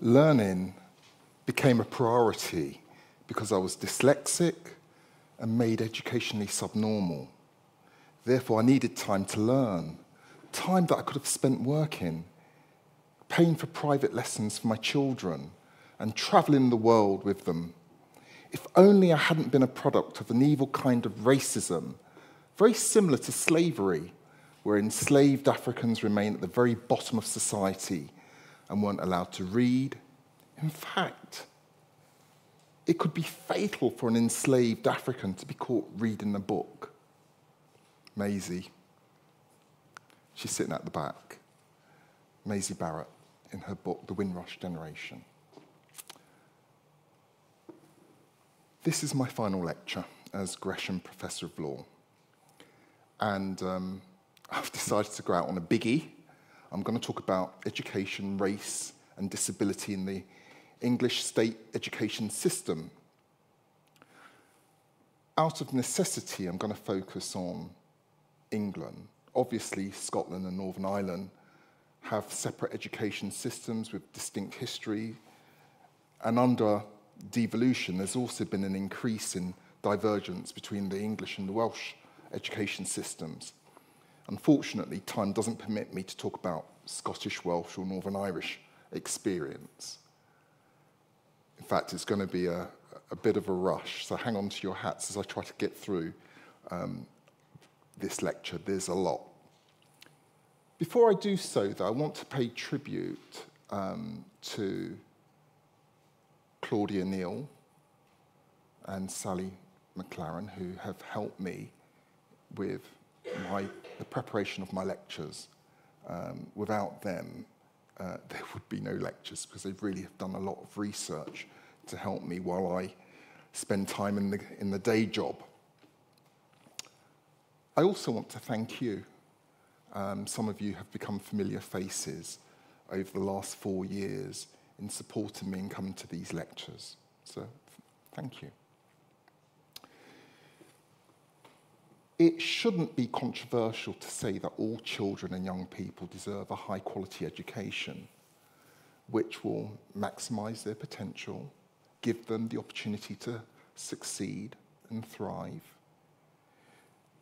learning became a priority because I was dyslexic and made educationally subnormal. Therefore, I needed time to learn, time that I could have spent working, paying for private lessons for my children, and traveling the world with them. If only I hadn't been a product of an evil kind of racism, very similar to slavery, where enslaved Africans remain at the very bottom of society and weren't allowed to read. In fact, it could be fatal for an enslaved African to be caught reading a book. Maisie, she's sitting at the back. Maisie Barrett in her book, The Windrush Generation. This is my final lecture as Gresham Professor of Law. And um, I've decided to go out on a biggie. I'm going to talk about education, race, and disability in the English state education system. Out of necessity, I'm going to focus on England. Obviously, Scotland and Northern Ireland have separate education systems with distinct history, and under devolution, there's also been an increase in divergence between the English and the Welsh education systems. Unfortunately, time doesn't permit me to talk about Scottish, Welsh, or Northern Irish experience. In fact, it's going to be a, a bit of a rush, so hang on to your hats as I try to get through um, this lecture. There's a lot. Before I do so, though, I want to pay tribute um, to Claudia Neal and Sally McLaren, who have helped me with my, the preparation of my lectures. Um, without them, uh, there would be no lectures because they really have done a lot of research to help me while I spend time in the, in the day job. I also want to thank you. Um, some of you have become familiar faces over the last four years in supporting me and coming to these lectures. So, thank you. It shouldn't be controversial to say that all children and young people deserve a high quality education which will maximize their potential, give them the opportunity to succeed and thrive.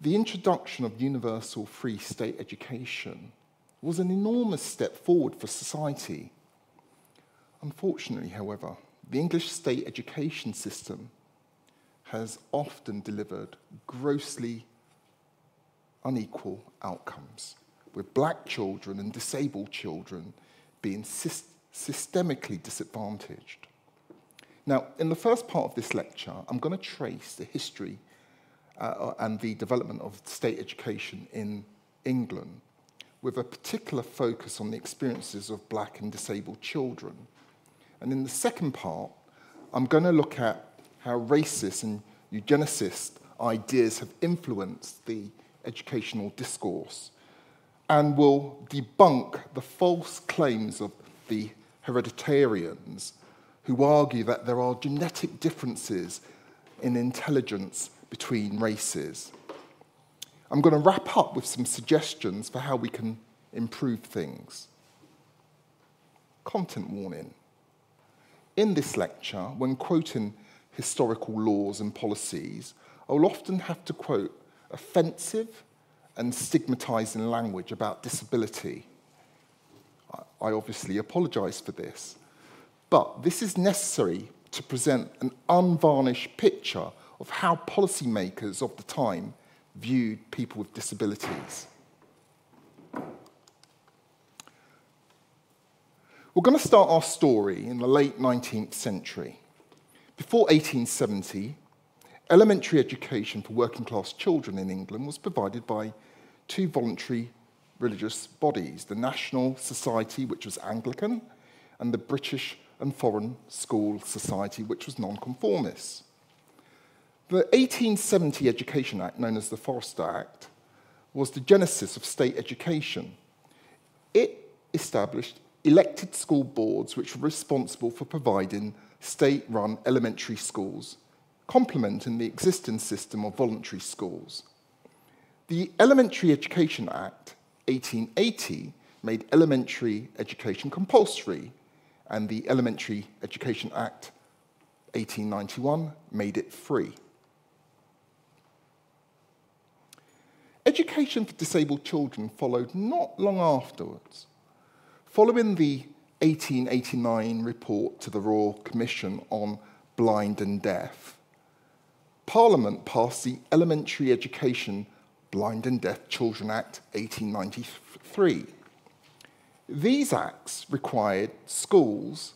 The introduction of universal free state education was an enormous step forward for society Unfortunately, however, the English state education system has often delivered grossly unequal outcomes, with black children and disabled children being systemically disadvantaged. Now, in the first part of this lecture, I'm going to trace the history uh, and the development of state education in England, with a particular focus on the experiences of black and disabled children and in the second part, I'm going to look at how racist and eugenicist ideas have influenced the educational discourse and will debunk the false claims of the hereditarians who argue that there are genetic differences in intelligence between races. I'm going to wrap up with some suggestions for how we can improve things. Content warning. In this lecture, when quoting historical laws and policies, I will often have to quote offensive and stigmatizing language about disability. I obviously apologize for this, but this is necessary to present an unvarnished picture of how policymakers of the time viewed people with disabilities. We're going to start our story in the late 19th century. Before 1870, elementary education for working class children in England was provided by two voluntary religious bodies the National Society, which was Anglican, and the British and Foreign School Society, which was nonconformist. The 1870 Education Act, known as the Forster Act, was the genesis of state education. It established elected school boards which were responsible for providing state run elementary schools, complementing the existing system of voluntary schools. The Elementary Education Act 1880 made elementary education compulsory and the Elementary Education Act 1891 made it free. Education for disabled children followed not long afterwards. Following the 1889 report to the Royal Commission on Blind and Deaf, Parliament passed the Elementary Education Blind and Deaf Children Act 1893. These acts required schools,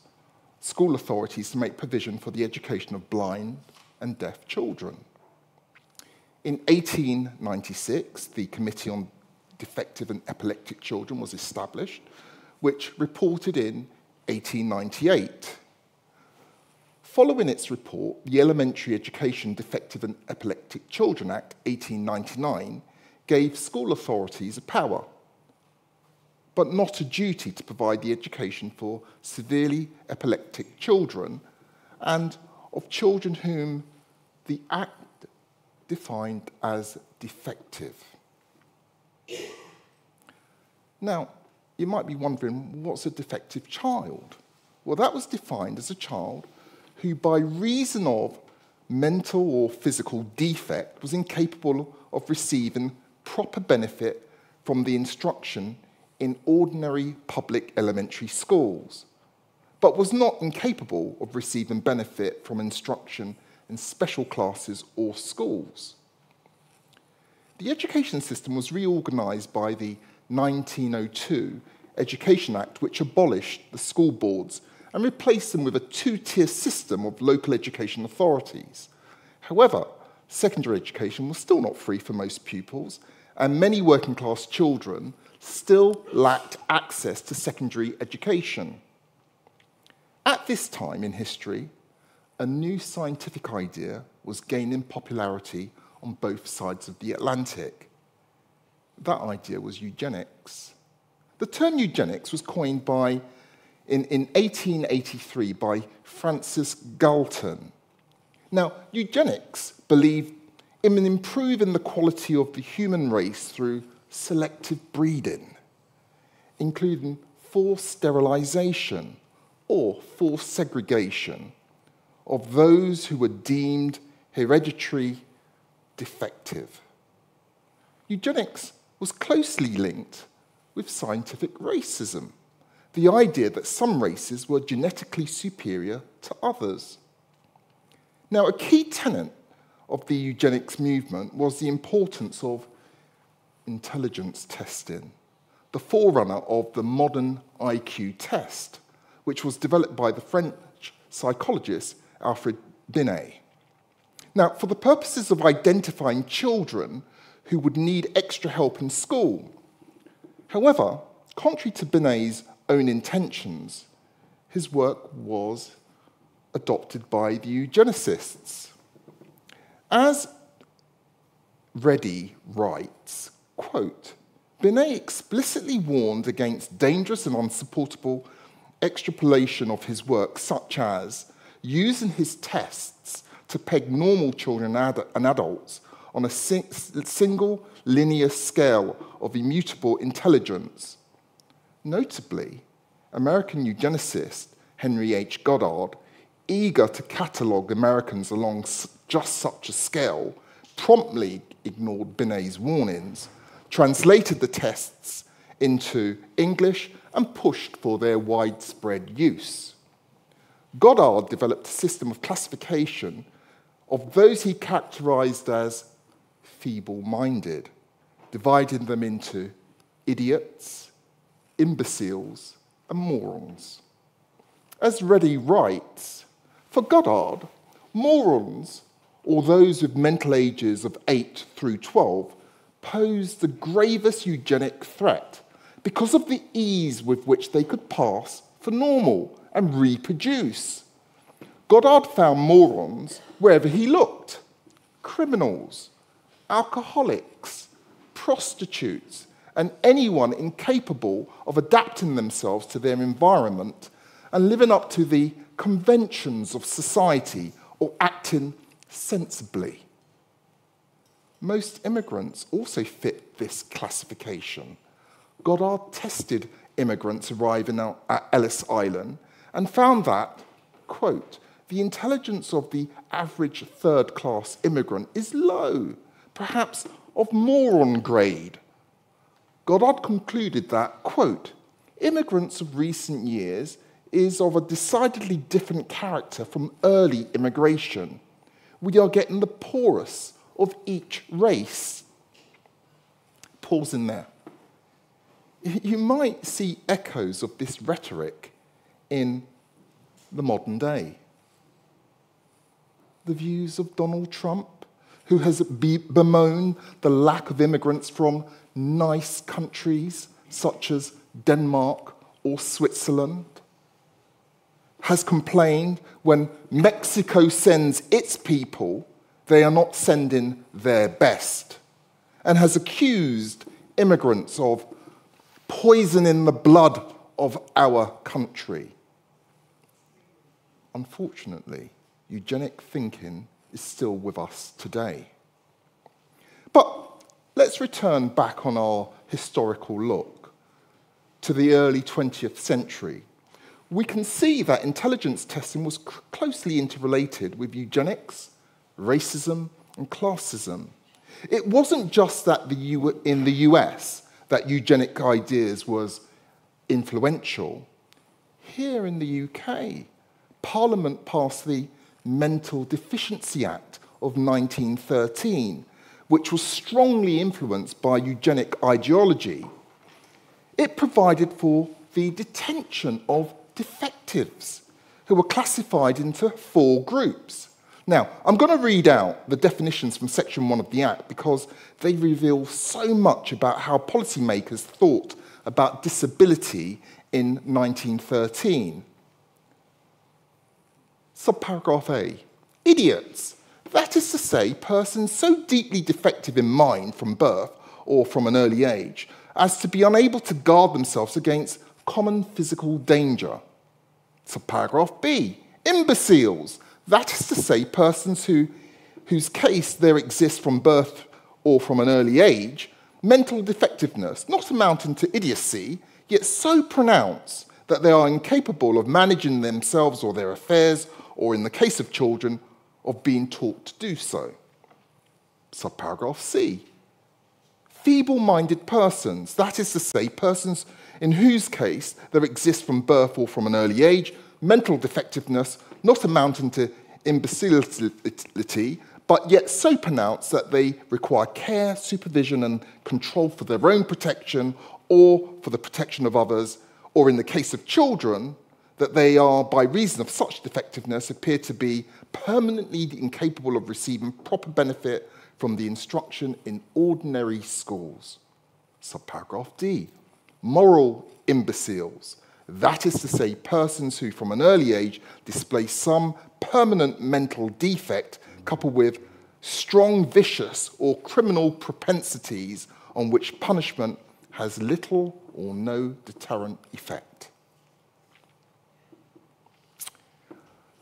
school authorities to make provision for the education of blind and deaf children. In 1896, the Committee on Defective and Epileptic Children was established, which reported in 1898. Following its report, the Elementary Education Defective and Epileptic Children Act 1899 gave school authorities a power, but not a duty to provide the education for severely epileptic children and of children whom the Act defined as defective. Now, you might be wondering, what's a defective child? Well, that was defined as a child who, by reason of mental or physical defect, was incapable of receiving proper benefit from the instruction in ordinary public elementary schools, but was not incapable of receiving benefit from instruction in special classes or schools. The education system was reorganised by the 1902 Education Act, which abolished the school boards and replaced them with a two tier system of local education authorities. However, secondary education was still not free for most pupils, and many working class children still lacked access to secondary education. At this time in history, a new scientific idea was gaining popularity on both sides of the Atlantic. That idea was eugenics. The term eugenics was coined by, in, in 1883 by Francis Galton. Now, eugenics believed in improving the quality of the human race through selective breeding, including forced sterilization or forced segregation of those who were deemed hereditary defective. Eugenics was closely linked with scientific racism, the idea that some races were genetically superior to others. Now, a key tenet of the eugenics movement was the importance of intelligence testing, the forerunner of the modern IQ test, which was developed by the French psychologist Alfred Binet. Now, for the purposes of identifying children who would need extra help in school, however, contrary to Binet's own intentions, his work was adopted by the eugenicists. As Reddy writes, quote, Binet explicitly warned against dangerous and unsupportable extrapolation of his work, such as using his tests to peg normal children and adults on a single linear scale of immutable intelligence. Notably, American eugenicist Henry H. Goddard, eager to catalogue Americans along just such a scale, promptly ignored Binet's warnings, translated the tests into English, and pushed for their widespread use. Goddard developed a system of classification of those he characterized as feeble minded, dividing them into idiots, imbeciles, and morons. As Reddy writes, for Goddard, morons, or those with mental ages of 8 through 12, pose the gravest eugenic threat because of the ease with which they could pass for normal and reproduce. Goddard found morons wherever he looked criminals, alcoholics, prostitutes, and anyone incapable of adapting themselves to their environment and living up to the conventions of society or acting sensibly. Most immigrants also fit this classification. Goddard tested immigrants arriving at Ellis Island and found that, quote, the intelligence of the average third class immigrant is low, perhaps of moron grade. Goddard concluded that, quote, immigrants of recent years is of a decidedly different character from early immigration. We are getting the poorest of each race. Pause in there. You might see echoes of this rhetoric in the modern day. The views of Donald Trump, who has bemoaned the lack of immigrants from nice countries such as Denmark or Switzerland, has complained when Mexico sends its people, they are not sending their best, and has accused immigrants of poisoning the blood of our country. Unfortunately, eugenic thinking is still with us today. But let's return back on our historical look to the early 20th century. We can see that intelligence testing was closely interrelated with eugenics, racism, and classism. It wasn't just that the U- in the US that eugenic ideas was influential. Here in the UK, Parliament passed the Mental Deficiency Act of 1913, which was strongly influenced by eugenic ideology. It provided for the detention of defectives who were classified into four groups now, I'm going to read out the definitions from Section 1 of the Act because they reveal so much about how policymakers thought about disability in 1913. Subparagraph A Idiots. That is to say, persons so deeply defective in mind from birth or from an early age as to be unable to guard themselves against common physical danger. Subparagraph B Imbeciles that is to say, persons who, whose case there exists from birth or from an early age, mental defectiveness, not amounting to idiocy, yet so pronounced that they are incapable of managing themselves or their affairs, or in the case of children, of being taught to do so. Subparagraph C. Feeble minded persons, that is to say, persons in whose case there exists from birth or from an early age mental defectiveness not amounting to imbecility, but yet so pronounced that they require care, supervision, and control for their own protection or for the protection of others, or in the case of children, that they are, by reason of such defectiveness, appear to be permanently incapable of receiving proper benefit from the instruction in ordinary schools. Subparagraph D. Moral imbeciles that is to say, persons who from an early age display some permanent mental defect coupled with strong vicious or criminal propensities on which punishment has little or no deterrent effect.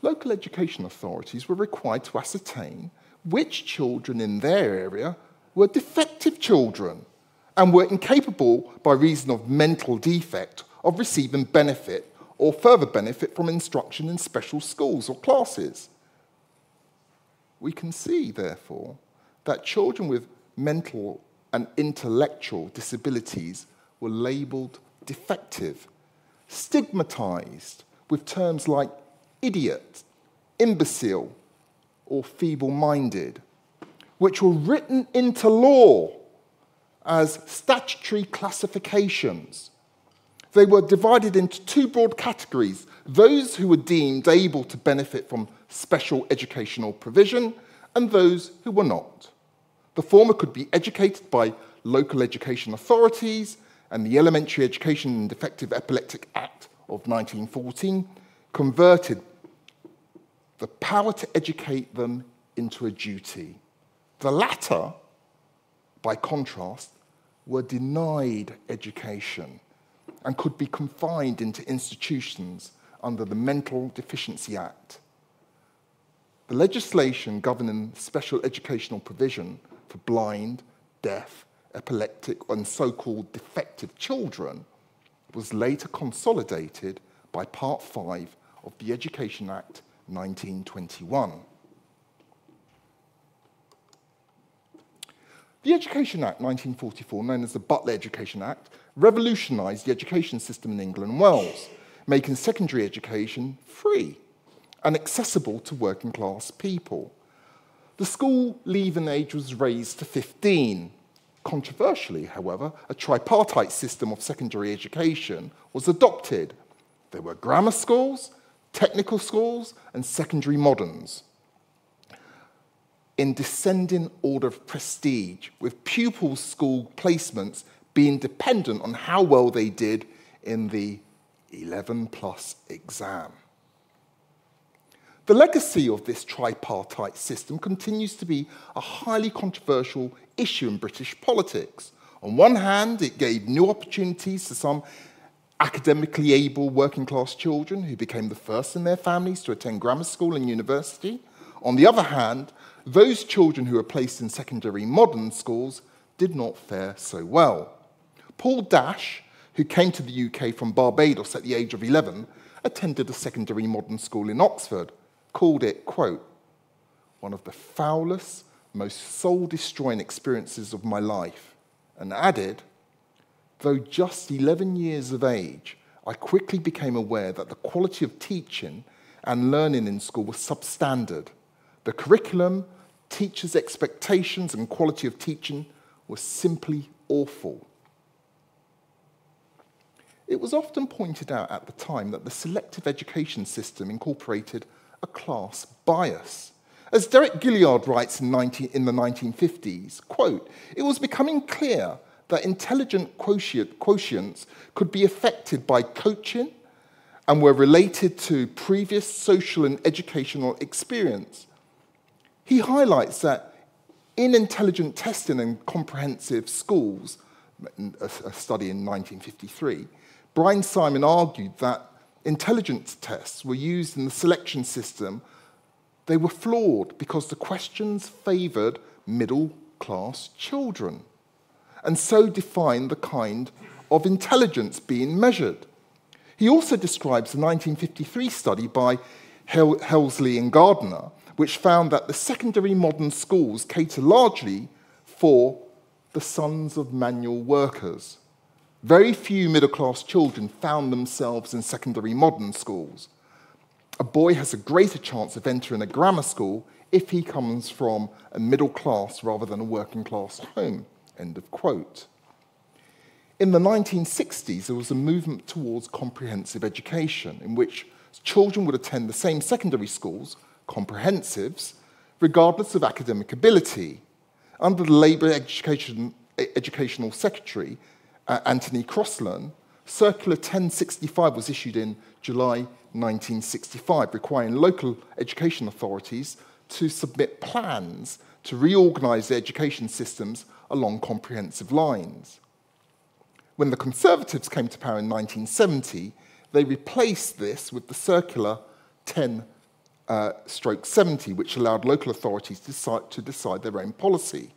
Local education authorities were required to ascertain which children in their area were defective children and were incapable by reason of mental defect of receiving benefit or further benefit from instruction in special schools or classes. We can see, therefore, that children with mental and intellectual disabilities were labelled defective, stigmatised with terms like idiot, imbecile, or feeble minded, which were written into law as statutory classifications they were divided into two broad categories those who were deemed able to benefit from special educational provision, and those who were not. The former could be educated by local education authorities, and the Elementary Education and Defective Epileptic Act of 1914 converted the power to educate them into a duty. The latter, by contrast, were denied education and could be confined into institutions under the Mental Deficiency Act. The legislation governing special educational provision for blind, deaf, epileptic, and so called defective children was later consolidated by Part 5 of the Education Act 1921. The Education Act 1944, known as the Butler Education Act, revolutionised the education system in England and Wales, making secondary education free and accessible to working class people. The school leaving age was raised to 15. Controversially, however, a tripartite system of secondary education was adopted. There were grammar schools, technical schools, and secondary moderns. In descending order of prestige, with pupils' school placements being dependent on how well they did in the 11 plus exam. The legacy of this tripartite system continues to be a highly controversial issue in British politics. On one hand, it gave new opportunities to some academically able working class children who became the first in their families to attend grammar school and university. On the other hand, those children who were placed in secondary modern schools did not fare so well. Paul Dash, who came to the UK from Barbados at the age of 11, attended a secondary modern school in Oxford, called it, quote, one of the foulest, most soul destroying experiences of my life, and added, though just 11 years of age, I quickly became aware that the quality of teaching and learning in school was substandard. The curriculum, teachers' expectations, and quality of teaching was simply awful. It was often pointed out at the time that the selective education system incorporated a class bias. As Derek Gillard writes in, 19, in the 1950s, quote, it was becoming clear that intelligent quotient, quotients could be affected by coaching and were related to previous social and educational experience. He highlights that in intelligent testing and comprehensive schools, a, study in 1953, Brian Simon argued that intelligence tests were used in the selection system. They were flawed because the questions favoured middle class children and so define the kind of intelligence being measured. He also describes the 1953 study by Halsey and Gardner, which found that the secondary modern schools cater largely for the sons of manual workers. Very few middle class children found themselves in secondary modern schools. A boy has a greater chance of entering a grammar school if he comes from a middle class rather than a working class home. End of quote. In the 1960s, there was a movement towards comprehensive education in which children would attend the same secondary schools, comprehensives, regardless of academic ability. Under the Labour Education, Educational Secretary, uh, Anthony Crosland, Circular 1065 was issued in July 1965, requiring local education authorities to submit plans to reorganise their education systems along comprehensive lines. When the Conservatives came to power in 1970, they replaced this with the Circular 10 uh, stroke 70, which allowed local authorities to decide, to decide their own policy.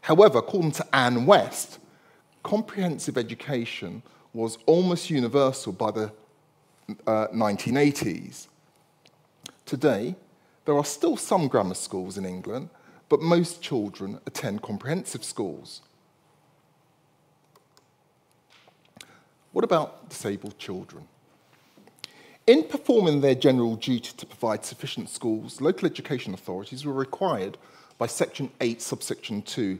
However, according to Anne West, comprehensive education was almost universal by the uh, 1980s. Today, there are still some grammar schools in England, but most children attend comprehensive schools. What about disabled children? In performing their general duty to provide sufficient schools, local education authorities were required by Section 8, subsection 2,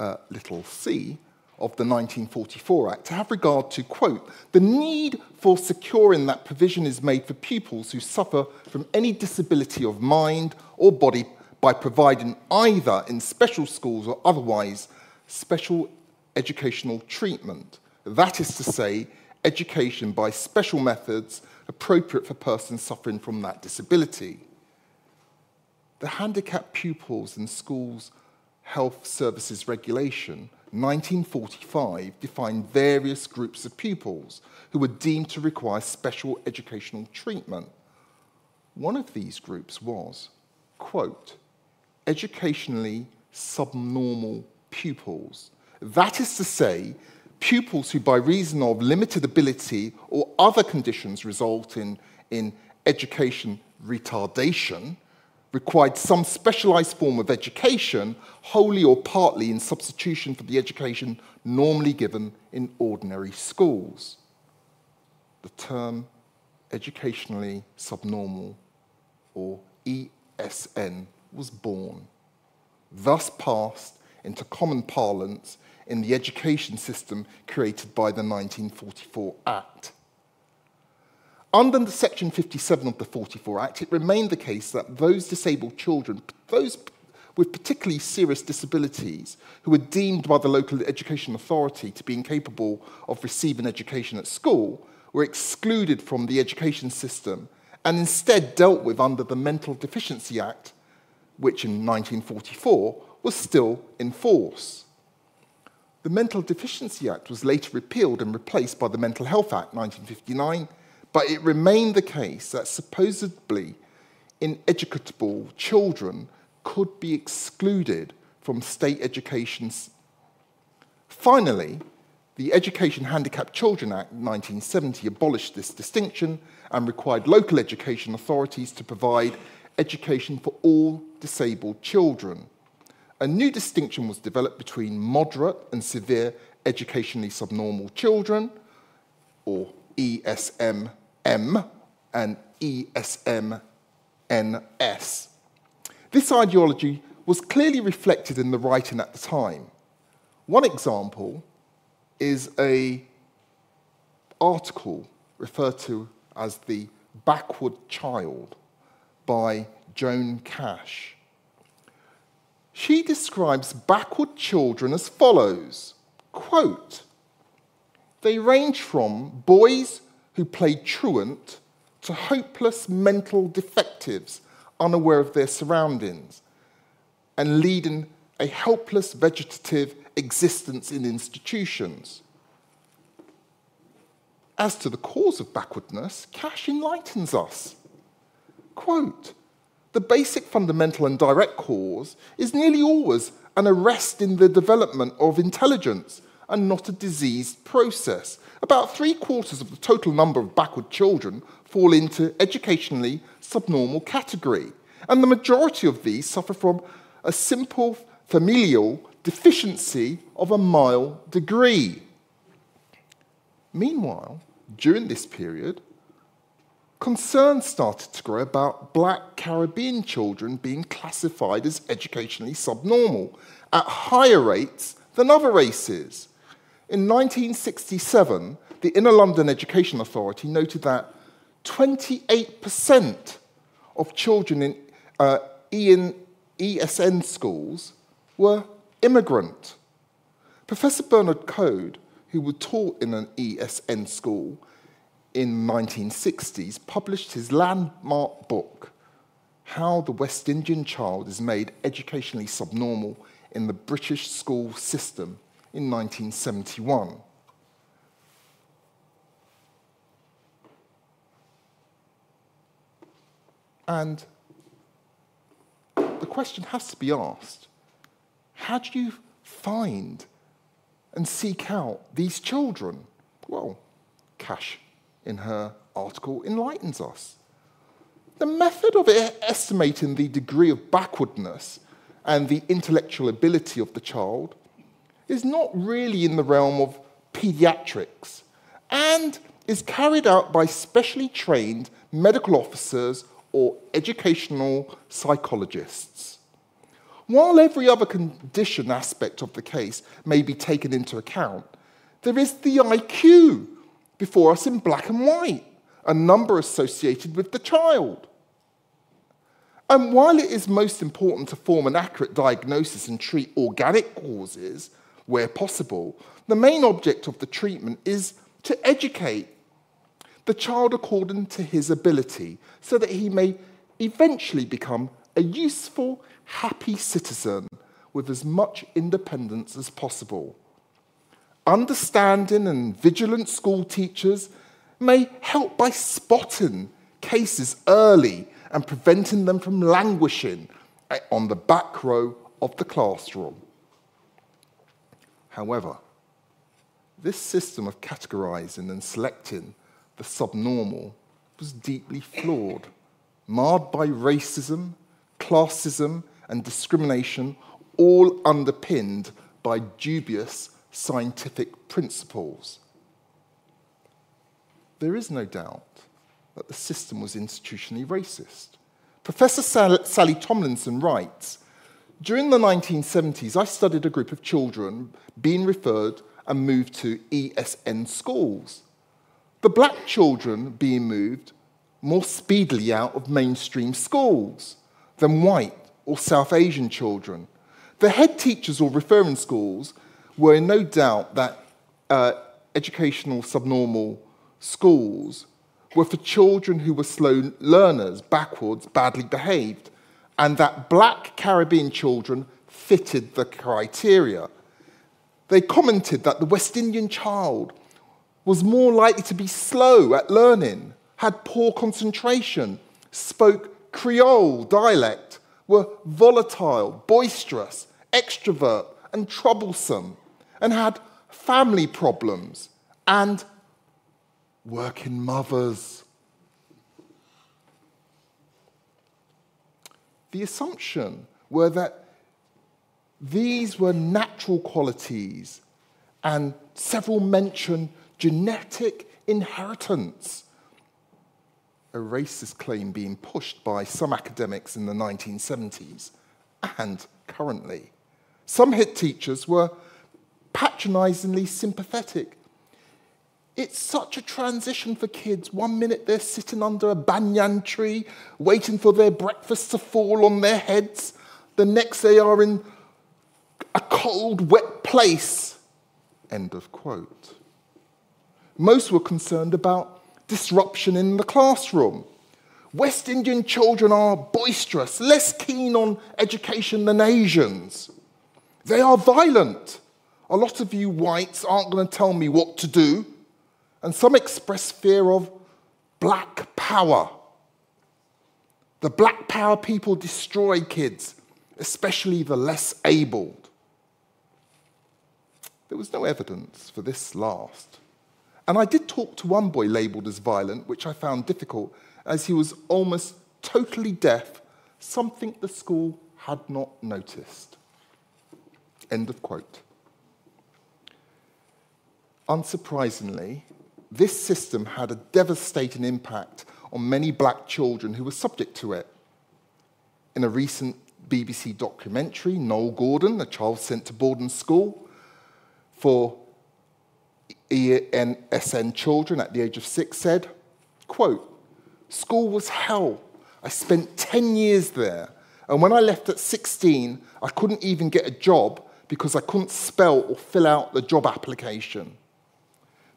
uh, little c, of the 1944 Act to have regard to, quote, the need for securing that provision is made for pupils who suffer from any disability of mind or body by providing either in special schools or otherwise special educational treatment. That is to say, education by special methods appropriate for persons suffering from that disability. The Handicapped Pupils and Schools Health Services Regulation 1945 defined various groups of pupils who were deemed to require special educational treatment. One of these groups was, quote, educationally subnormal pupils. That is to say, pupils who, by reason of limited ability or other conditions, result in in education retardation required some specialized form of education, wholly or partly in substitution for the education normally given in ordinary schools. The term educationally subnormal, or ESN, was born, thus passed into common parlance in the education system created by the 1944 Act. Under Section 57 of the 44 Act, it remained the case that those disabled children, those with particularly serious disabilities, who were deemed by the local education authority to be incapable of receiving education at school, were excluded from the education system and instead dealt with under the Mental Deficiency Act, which in 1944 was still in force. The Mental Deficiency Act was later repealed and replaced by the Mental Health Act 1959 but it remained the case that supposedly ineducable children could be excluded from state education. Finally, the Education Handicapped Children Act 1970 abolished this distinction and required local education authorities to provide education for all disabled children. A new distinction was developed between moderate and severe educationally subnormal children, or ESNM, and ESMNS. This ideology was clearly reflected in the writing at the time. One example is a article referred to as the backward child by Joan Cash. She describes backward children as follows quote, they range from boys who play truant to hopeless mental defectives unaware of their surroundings and leading a helpless vegetative existence in institutions. As to the cause of backwardness, Cash enlightens us. Quote, the basic fundamental and direct cause is nearly always an arrest in the development of intelligence and not a diseased process. About three quarters of the total number of backward children fall into educationally subnormal category, and the majority of these suffer from a simple familial deficiency of a mild degree. Meanwhile, during this period, concerns started to grow about black Caribbean children being classified as educationally subnormal at higher rates than other races. In 1967, the Inner London Education Authority noted that 28% of children in uh, ESN schools were immigrant. Professor Bernard Coard, who was taught in an ESN school in the 1960s, published his landmark book, How the West Indian Child is Made Educationally Subnormal in the British School System in 1971. And the question has to be asked how do you find and seek out these children? Well, Cash, in her article, enlightens us. The method of estimating the degree of backwardness and the intellectual ability of the child is not really in the realm of pediatrics and is carried out by specially trained medical officers or educational psychologists. While every other condition aspect of the case may be taken into account, there is the IQ before us in black and white, a number associated with the child. And while it is most important to form an accurate diagnosis and treat organic causes, where possible, the main object of the treatment is to educate the child according to his ability so that he may eventually become a useful, happy citizen with as much independence as possible. Understanding and vigilant school teachers may help by spotting cases early and preventing them from languishing on the back row of the classroom. However, this system of categorizing and selecting the subnormal was deeply flawed, marred by racism, classism, and discrimination, all underpinned by dubious scientific principles. There is no doubt that the system was institutionally racist. Professor Sally Tomlinson writes During the 1970s, I studied a group of children being referred and moved to ESN schools. The black children being moved more speedily out of mainstream schools than white or South Asian children. The head teachers or referring schools were in no doubt that uh, educational subnormal schools were for children who were slow learners, backwards, badly behaved, and that black Caribbean children fitted the criteria. They commented that the West Indian child was more likely to be slow at learning, had poor concentration, spoke Creole dialect, were volatile, boisterous, extrovert, and troublesome, and had family problems and working mothers. The assumption were that these were natural qualities, and several mention genetic inheritance. A racist claim being pushed by some academics in the 1970s and currently. Some hit teachers were patronizingly sympathetic it's such a transition for kids. One minute they're sitting under a banyan tree, waiting for their breakfast to fall on their heads. The next they are in a cold, wet place. End of quote. Most were concerned about disruption in the classroom. West Indian children are boisterous, less keen on education than Asians. They are violent. A lot of you whites aren't going to tell me what to do. And some express fear of black power. The black power people destroy kids, especially the less abled. There was no evidence for this last. And I did talk to one boy labelled as violent, which I found difficult, as he was almost totally deaf, something the school had not noticed. End of quote. Unsurprisingly, this system had a devastating impact on many black children who were subject to it. In a recent BBC documentary, Noel Gordon, a child sent to boarding school for ESN children at the age of six, said, quote, School was hell. I spent 10 years there, and when I left at 16, I couldn't even get a job because I couldn't spell or fill out the job application.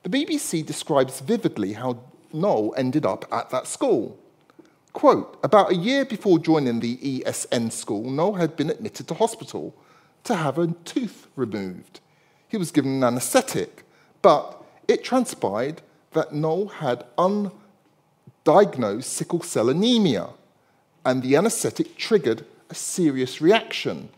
The BBC describes vividly how Noel ended up at that school. Quote, about a year before joining the ESN school, Noel had been admitted to hospital to have a tooth removed. He was given an anaesthetic, but it transpired that Noel had undiagnosed sickle cell anemia, and the anaesthetic triggered a serious reaction.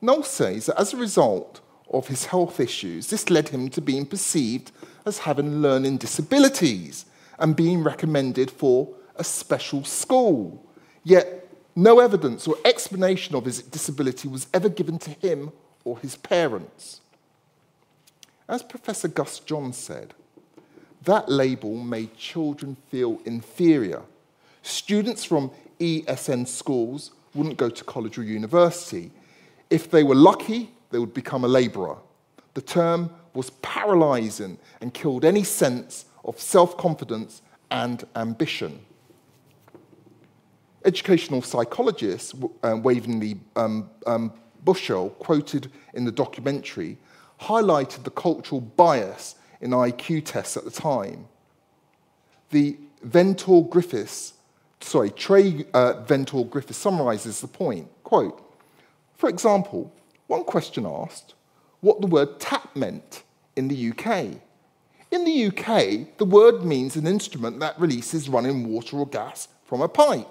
Noel says that as a result of his health issues, this led him to being perceived as having learning disabilities and being recommended for a special school. Yet, no evidence or explanation of his disability was ever given to him or his parents. As Professor Gus John said, that label made children feel inferior. Students from ESN schools wouldn't go to college or university. If they were lucky, they would become a labourer. The term was paralyzing and killed any sense of self confidence and ambition. Educational psychologist uh, Waveney um, um, Bushell, quoted in the documentary, highlighted the cultural bias in IQ tests at the time. The Ventour Griffiths, sorry, Trey uh, Ventour Griffiths summarizes the point. Quote, for example, one question asked what the word tap meant in the UK. In the UK, the word means an instrument that releases running water or gas from a pipe.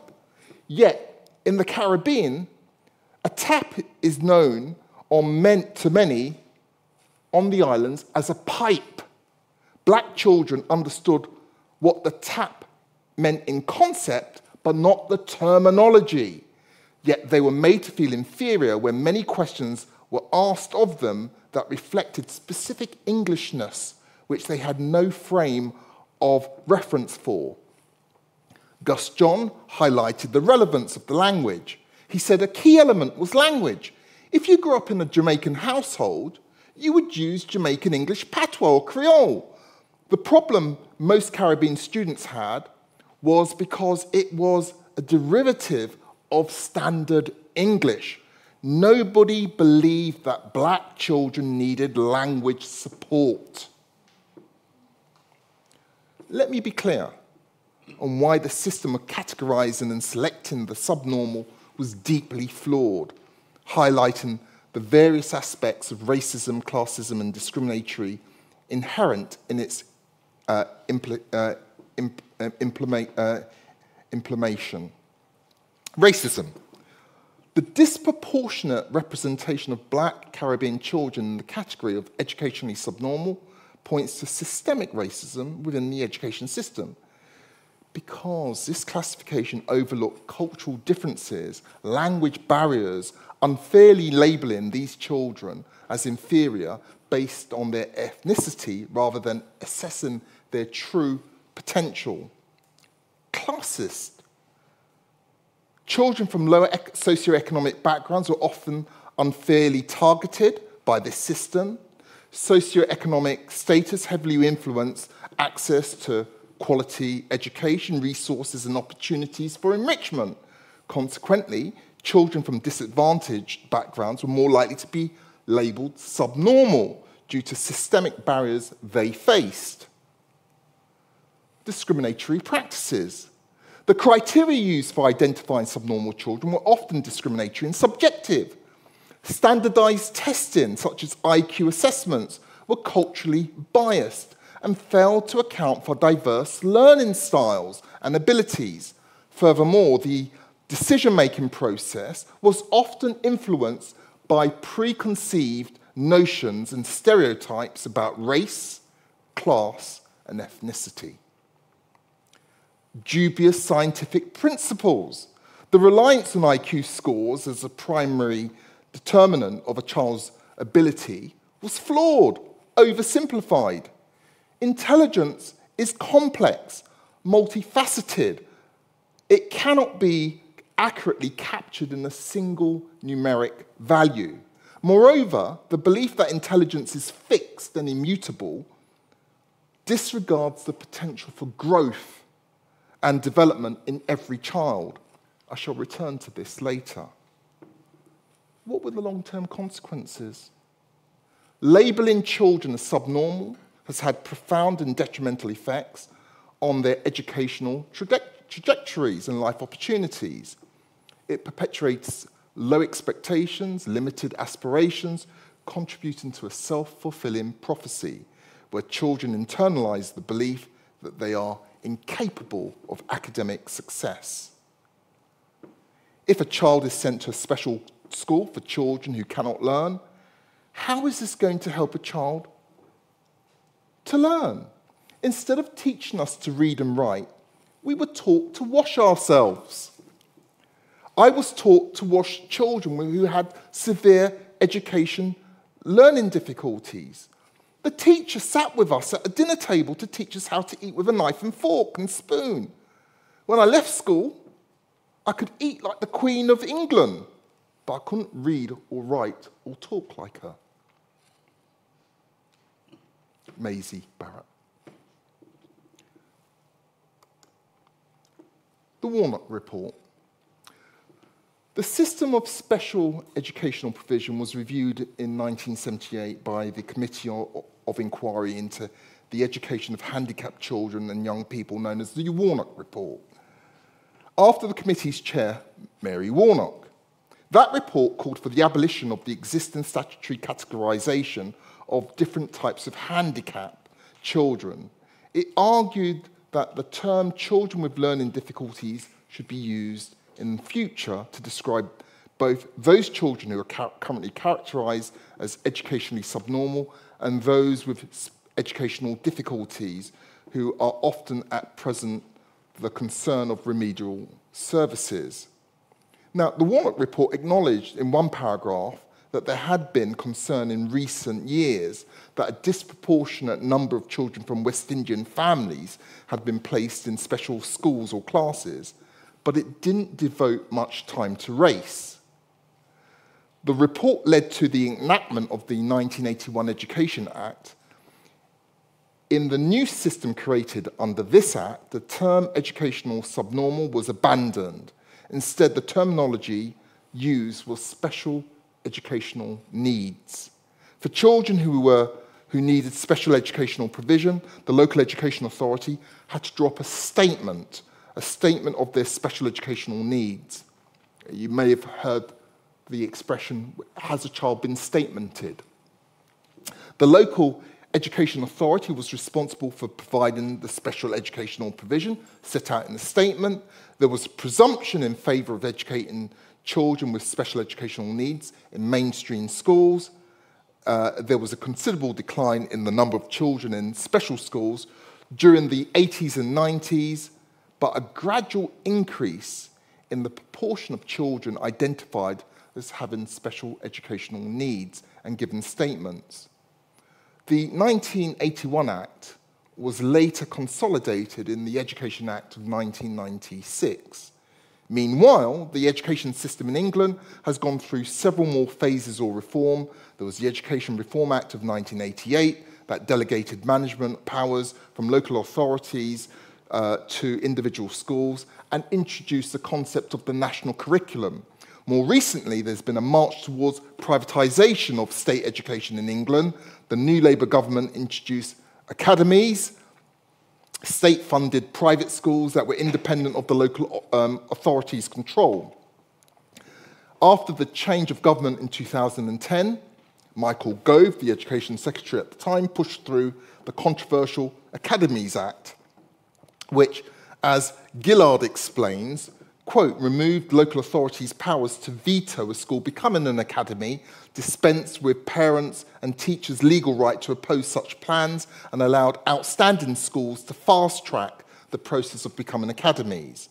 Yet, in the Caribbean, a tap is known or meant to many on the islands as a pipe. Black children understood what the tap meant in concept, but not the terminology. Yet they were made to feel inferior when many questions were asked of them that reflected specific Englishness, which they had no frame of reference for. Gus John highlighted the relevance of the language. He said a key element was language. If you grew up in a Jamaican household, you would use Jamaican English patois or Creole. The problem most Caribbean students had was because it was a derivative of standard English. Nobody believed that black children needed language support. Let me be clear on why the system of categorizing and selecting the subnormal was deeply flawed, highlighting the various aspects of racism, classism, and discriminatory inherent in its uh, impl- uh, imp- uh, implement, uh, implementation. Racism. The disproportionate representation of black Caribbean children in the category of educationally subnormal points to systemic racism within the education system. Because this classification overlooked cultural differences, language barriers, unfairly labeling these children as inferior based on their ethnicity rather than assessing their true potential. Classist. Children from lower socioeconomic backgrounds were often unfairly targeted by this system socioeconomic status heavily influence access to quality education, resources, and opportunities for enrichment. Consequently, children from disadvantaged backgrounds were more likely to be labelled subnormal due to systemic barriers they faced. Discriminatory practices. The criteria used for identifying subnormal children were often discriminatory and subjective. Standardized testing, such as IQ assessments, were culturally biased and failed to account for diverse learning styles and abilities. Furthermore, the decision making process was often influenced by preconceived notions and stereotypes about race, class, and ethnicity. Dubious scientific principles. The reliance on IQ scores as a primary determinant of a child's ability was flawed, oversimplified. Intelligence is complex, multifaceted. It cannot be accurately captured in a single numeric value. Moreover, the belief that intelligence is fixed and immutable disregards the potential for growth and development in every child. I shall return to this later what were the long term consequences? Labeling children as subnormal has had profound and detrimental effects on their educational trajectories and life opportunities. It perpetuates low expectations, limited aspirations, contributing to a self fulfilling prophecy where children internalize the belief that they are incapable of academic success. If a child is sent to a special school for children who cannot learn. How is this going to help a child to learn? Instead of teaching us to read and write, we were taught to wash ourselves. I was taught to wash children who had severe education learning difficulties. The teacher sat with us at a dinner table to teach us how to eat with a knife and fork and spoon. When I left school, I could eat like the Queen of England but I couldn't read or write or talk like her. Maisie Barrett. The Warnock Report. The system of special educational provision was reviewed in 1978 by the Committee of Inquiry into the Education of Handicapped Children and Young People, known as the Warnock Report. After the committee's chair, Mary Warnock, that report called for the abolition of the existing statutory categorisation of different types of handicap children. It argued that the term children with learning difficulties should be used in future to describe both those children who are currently characterized as educationally subnormal and those with educational difficulties who are often at present the concern of remedial services. Now, the Warnock report acknowledged in one paragraph that there had been concern in recent years that a disproportionate number of children from West Indian families had been placed in special schools or classes, but it didn't devote much time to race. The report led to the enactment of the 1981 Education Act. In the new system created under this act, the term educational subnormal was abandoned. Instead, the terminology used was special educational needs. For children who, were, who needed special educational provision, the local education authority had to drop a statement, a statement of their special educational needs. You may have heard the expression, has a child been statemented? The local education authority was responsible for providing the special educational provision set out in the statement. There was presumption in favour of educating children with special educational needs in mainstream schools. Uh, there was a considerable decline in the number of children in special schools during the 80s and 90s, but a gradual increase in the proportion of children identified as having special educational needs and given statements. The 1981 Act was later consolidated in the Education Act of 1996. Meanwhile, the education system in England has gone through several more phases of reform. There was the Education Reform Act of 1988 that delegated management powers from local authorities uh, to individual schools and introduce the concept of the national curriculum. More recently, there's been a march towards privatisation of state education in England. The new Labour government introduced academies, state funded private schools that were independent of the local um, authorities' control. After the change of government in 2010, Michael Gove, the Education Secretary at the time, pushed through the controversial Academies Act, which, as Gillard explains, quote, removed local authorities' powers to veto a school becoming an academy, dispensed with parents and teachers' legal right to oppose such plans, and allowed outstanding schools to fast track the process of becoming academies.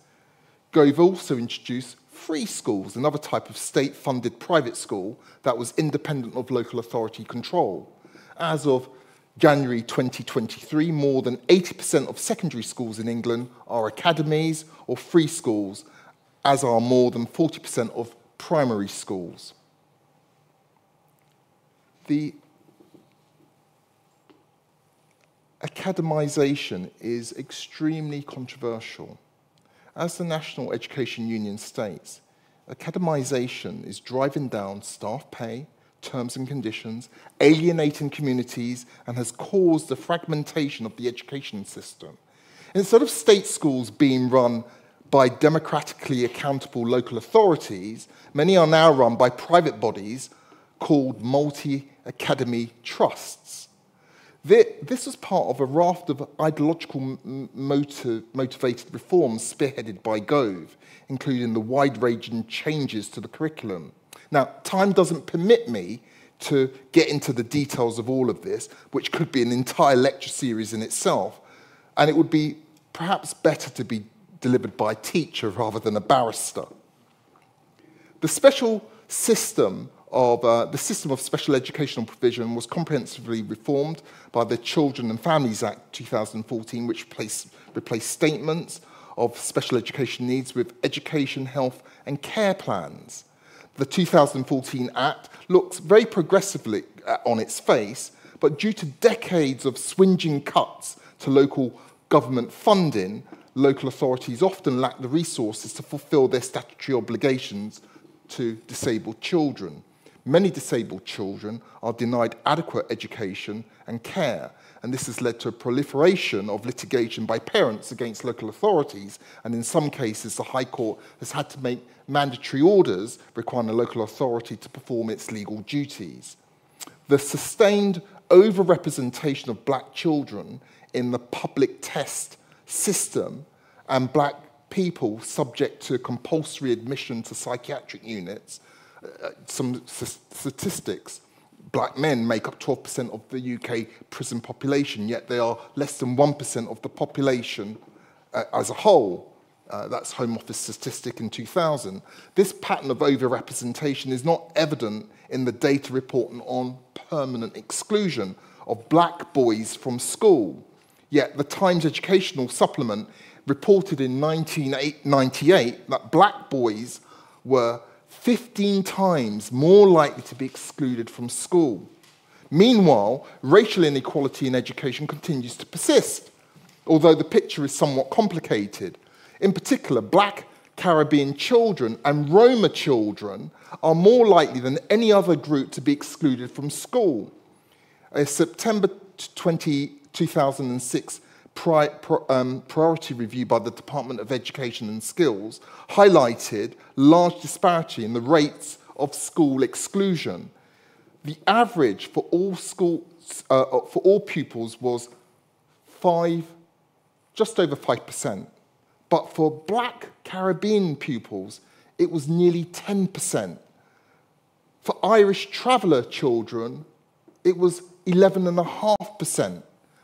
Gove also introduced free schools, another type of state funded private school that was independent of local authority control. As of January 2023, more than 80% of secondary schools in England are academies or free schools, as are more than 40% of primary schools. The academisation is extremely controversial. As the National Education Union states, academisation is driving down staff pay, terms and conditions, alienating communities, and has caused the fragmentation of the education system. Instead of state schools being run by democratically accountable local authorities, many are now run by private bodies called multi academy trusts. This was part of a raft of ideological motiv motivated reforms spearheaded by Gove, including the wide ranging changes to the curriculum. Now, time doesn't permit me to get into the details of all of this, which could be an entire lecture series in itself, and it would be perhaps better to be delivered by a teacher rather than a barrister. The special system of uh, the system of special educational provision was comprehensively reformed by the Children and Families Act 2014, which replaced, replaced statements of special education needs with education, health, and care plans. The 2014 Act looks very progressively uh, on its face, but due to decades of swinging cuts to local government funding, local authorities often lack the resources to fulfill their statutory obligations to disabled children. Many disabled children are denied adequate education and care, and this has led to a proliferation of litigation by parents against local authorities, and in some cases, the High Court has had to make mandatory orders requiring a local authority to perform its legal duties. The sustained overrepresentation of black children in the public test system and black people subject to compulsory admission to psychiatric units, uh, some statistics, black men make up 12% of the UK prison population, yet they are less than 1% of the population as a whole. Uh, that's Home Office statistic in 2000. This pattern of overrepresentation is not evident in the data reporting on permanent exclusion of black boys from school. Yet the Times Educational Supplement reported in 1998 that black boys were 15 times more likely to be excluded from school. Meanwhile, racial inequality in education continues to persist, although the picture is somewhat complicated. In particular, black Caribbean children and Roma children are more likely than any other group to be excluded from school. A September 20, 2006 pri um, priority review by the Department of Education and Skills highlighted large disparity in the rates of school exclusion. The average for all uh, uh for all pupils was five, just over five percent, but for Black Caribbean pupils, it was nearly ten percent. For Irish traveller children, it was eleven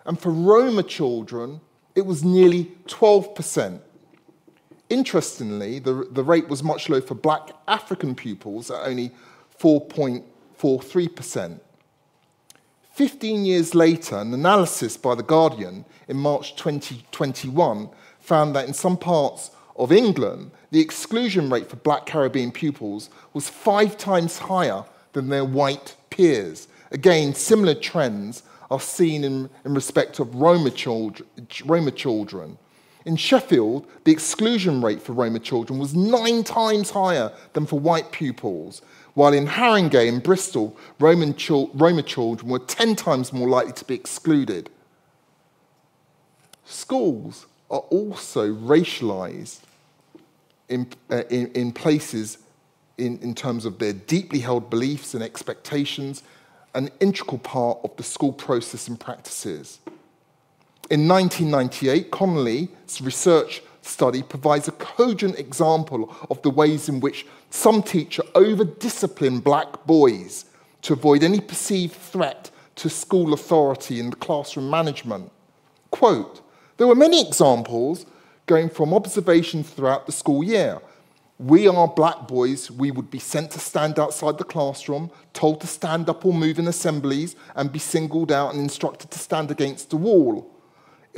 and for Roma children, it was nearly 12%. Interestingly, the, the rate was much lower for black African pupils at only 4.43%. 15 years later, an analysis by The Guardian in March 2021 found that in some parts of England, the exclusion rate for black Caribbean pupils was five times higher than their white peers. Again, similar trends are seen in, in respect of Roma, children, Roma children. In Sheffield, the exclusion rate for Roma children was nine times higher than for white pupils, while in Haringey and Bristol, Roman Roma children were 10 times more likely to be excluded. Schools are also racialized in, uh, in, in, places in, in terms of their deeply held beliefs and expectations an integral part of the school process and practices. In 1998, Connolly's research study provides a cogent example of the ways in which some teachers over-discipline black boys to avoid any perceived threat to school authority and classroom management. Quote, there were many examples going from observations throughout the school year we are black boys, we would be sent to stand outside the classroom, told to stand up or move in assemblies, and be singled out and instructed to stand against the wall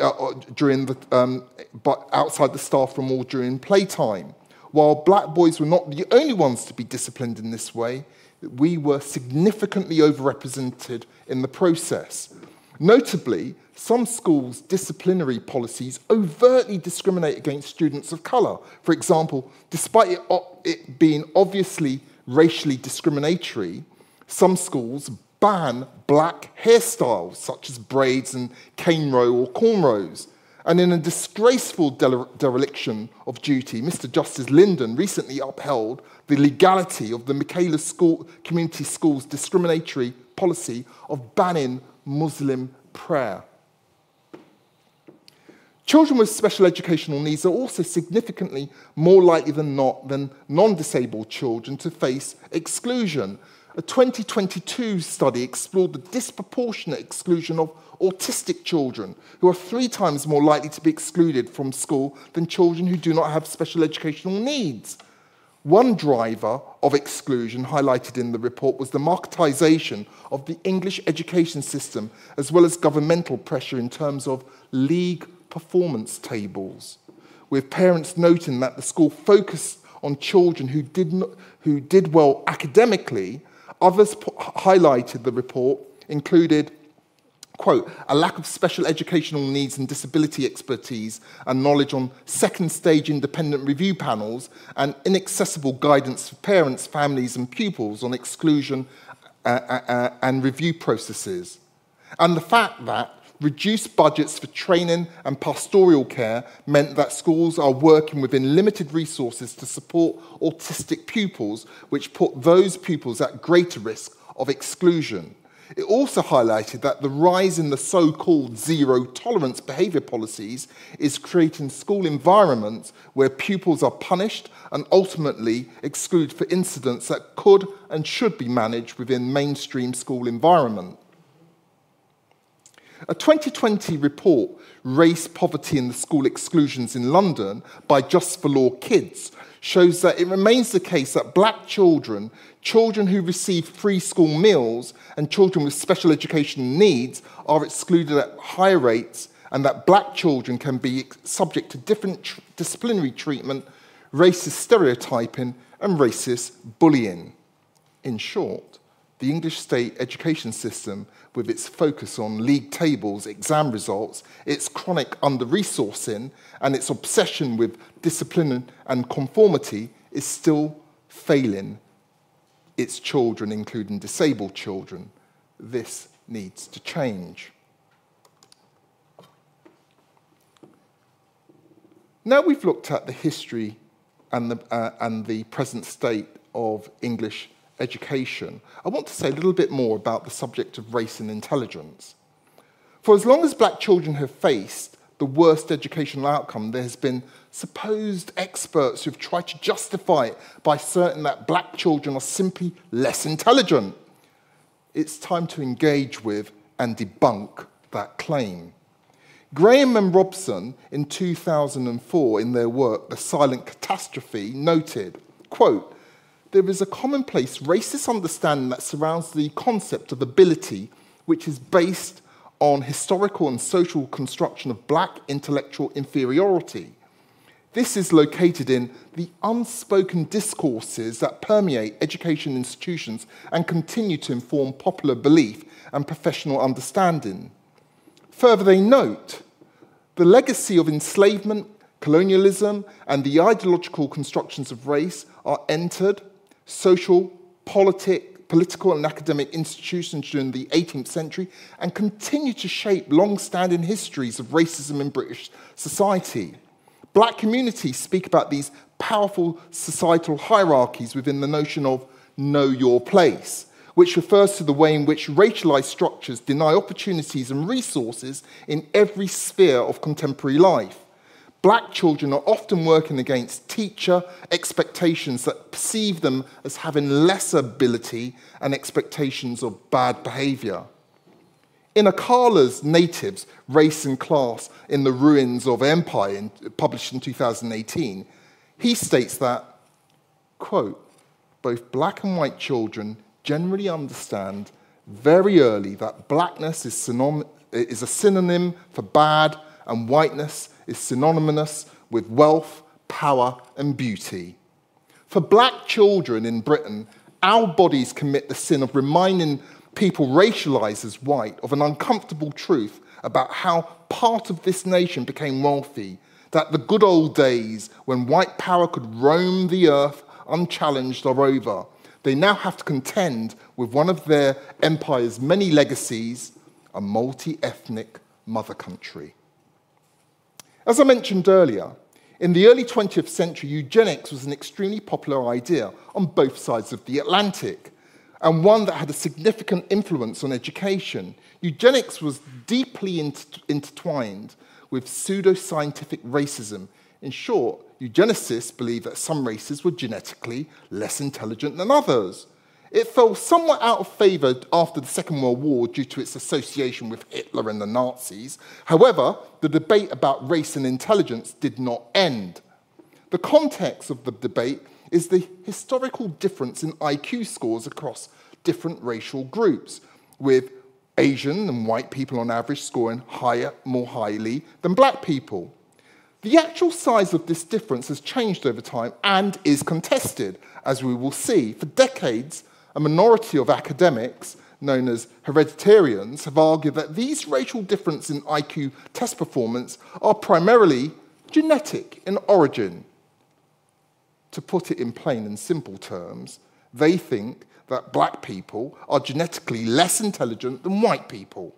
uh, uh during the, um, but outside the staff room or during playtime. While black boys were not the only ones to be disciplined in this way, we were significantly overrepresented in the process. Notably, some schools' disciplinary policies overtly discriminate against students of colour. For example, despite it, it being obviously racially discriminatory, some schools ban black hairstyles such as braids and cane row or cornrows. And in a disgraceful dereliction of duty, Mr. Justice Linden recently upheld the legality of the Michaela School, Community Schools discriminatory policy of banning Muslim prayer. Children with special educational needs are also significantly more likely than not than non-disabled children to face exclusion. A 2022 study explored the disproportionate exclusion of autistic children, who are three times more likely to be excluded from school than children who do not have special educational needs. One driver of exclusion highlighted in the report was the marketisation of the English education system, as well as governmental pressure in terms of league performance tables, with parents noting that the school focused on children who did, not, who did well academically. Others highlighted the report included quote, a lack of special educational needs and disability expertise and knowledge on second stage independent review panels and inaccessible guidance for parents, families, and pupils on exclusion uh, uh, uh and review processes. And the fact that Reduced budgets for training and pastoral care meant that schools are working within limited resources to support autistic pupils, which put those pupils at greater risk of exclusion. It also highlighted that the rise in the so called zero tolerance behaviour policies is creating school environments where pupils are punished and ultimately excluded for incidents that could and should be managed within mainstream school environment. A 2020 report, Race, Poverty and the School Exclusions in London, by Just for Law Kids, shows that it remains the case that black children, children who receive free school meals, and children with special education needs are excluded at higher rates, and that black children can be subject to different tr- disciplinary treatment, racist stereotyping, and racist bullying. In short, the English state education system, with its focus on league tables, exam results, its chronic under resourcing, and its obsession with discipline and conformity, is still failing its children, including disabled children. This needs to change. Now we've looked at the history and the, uh, and the present state of English education, I want to say a little bit more about the subject of race and intelligence. For as long as black children have faced the worst educational outcome, there has been supposed experts who've tried to justify it by certain that black children are simply less intelligent. It's time to engage with and debunk that claim. Graham and Robinson in 2004 in their work The Silent Catastrophe noted, quote, there is a commonplace racist understanding that surrounds the concept of ability, which is based on historical and social construction of black intellectual inferiority. This is located in the unspoken discourses that permeate education institutions and continue to inform popular belief and professional understanding. Further, they note the legacy of enslavement, colonialism, and the ideological constructions of race are entered social, politic, political, and academic institutions during the 18th century and continue to shape long standing histories of racism in British society. Black communities speak about these powerful societal hierarchies within the notion of know your place, which refers to the way in which racialized structures deny opportunities and resources in every sphere of contemporary life black children are often working against teacher expectations that perceive them as having less ability and expectations of bad behavior. In Akala's Natives, Race and Class in the Ruins of Empire, in, published in 2018, he states that, quote, both black and white children generally understand very early that blackness is, is a synonym for bad and whiteness is synonymous with wealth, power, and beauty. For black children in Britain, our bodies commit the sin of reminding people racialized as white of an uncomfortable truth about how part of this nation became wealthy, that the good old days when white power could roam the earth unchallenged are over. They now have to contend with one of their empire's many legacies, a multi ethnic mother country. As I mentioned earlier, in the early 20th century, eugenics was an extremely popular idea on both sides of the Atlantic, and one that had a significant influence on education. Eugenics was deeply intertwined with pseudoscientific racism. In short, eugenicists believed that some races were genetically less intelligent than others. It fell somewhat out of favour after the Second World War due to its association with Hitler and the Nazis. However, the debate about race and intelligence did not end. The context of the debate is the historical difference in IQ scores across different racial groups, with Asian and white people on average scoring higher, more highly than black people. The actual size of this difference has changed over time and is contested, as we will see. For decades, a minority of academics, known as hereditarians, have argued that these racial differences in IQ test performance are primarily genetic in origin. To put it in plain and simple terms, they think that black people are genetically less intelligent than white people.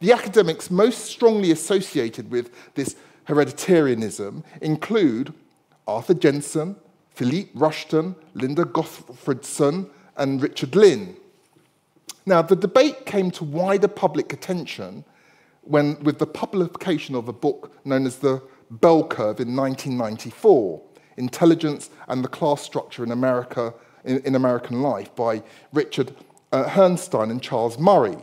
The academics most strongly associated with this hereditarianism include Arthur Jensen, Philippe Rushton, Linda Gottfredson, and Richard Lynn. Now, the debate came to wider public attention when, with the publication of a book known as The Bell Curve in 1994 Intelligence and the Class Structure in, America, in, in American Life by Richard uh, Herrnstein and Charles Murray.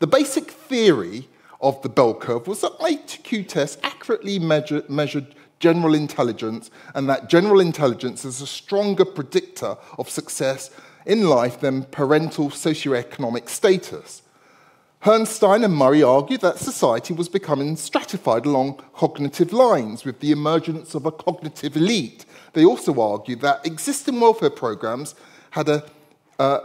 The basic theory of the bell curve was that IQ tests accurately measure, measured general intelligence and that general intelligence is a stronger predictor of success in life than parental socioeconomic status. Herrnstein and Murray argued that society was becoming stratified along cognitive lines with the emergence of a cognitive elite. They also argued that existing welfare programs had a, uh,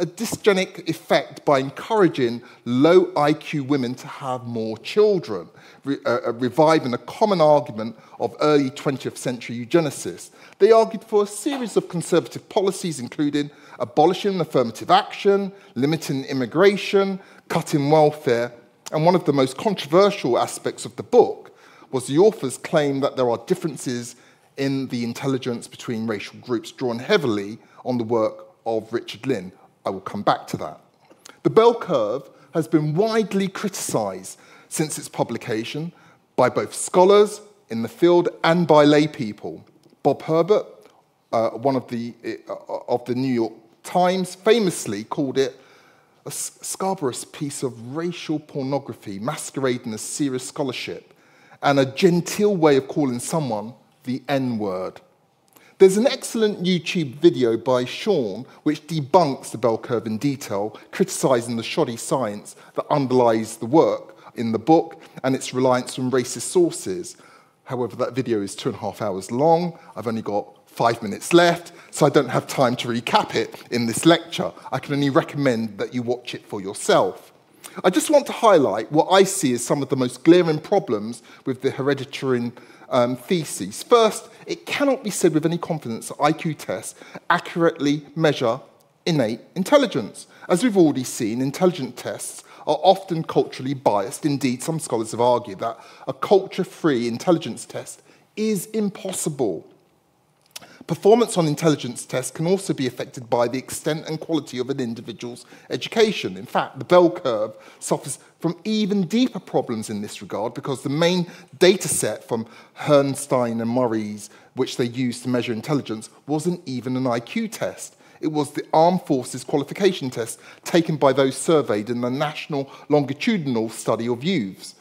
a dysgenic effect by encouraging low IQ women to have more children, re- uh, uh reviving a common argument of early 20th century eugenicists. They argued for a series of conservative policies, including abolishing affirmative action, limiting immigration, cutting welfare. And one of the most controversial aspects of the book was the author's claim that there are differences in the intelligence between racial groups, drawn heavily on the work of Richard Lynn. I will come back to that. The bell curve has been widely criticized since its publication by both scholars in the field and by lay people. Bob Herbert, uh, one of the, uh, of the New York Times, famously called it a scabrous piece of racial pornography masquerading as serious scholarship and a genteel way of calling someone the N word. There's an excellent YouTube video by Shaun which debunks the bell curve in detail, criticizing the shoddy science that underlies the work in the book and its reliance on racist sources. However, that video is two and a half hours long. I've only got five minutes left, so I don't have time to recap it in this lecture. I can only recommend that you watch it for yourself. I just want to highlight what I see as some of the most glaring problems with the hereditary um, theses. First, it cannot be said with any confidence that IQ tests accurately measure innate intelligence. As we've already seen, intelligent tests are often culturally biased. Indeed, some scholars have argued that a culture free intelligence test is impossible. Performance on intelligence tests can also be affected by the extent and quality of an individual's education. In fact, the bell curve suffers from even deeper problems in this regard because the main data set from Herrnstein and Murray's, which they used to measure intelligence, wasn't even an IQ test. It was the Armed Forces qualification test taken by those surveyed in the National Longitudinal Study of Youths.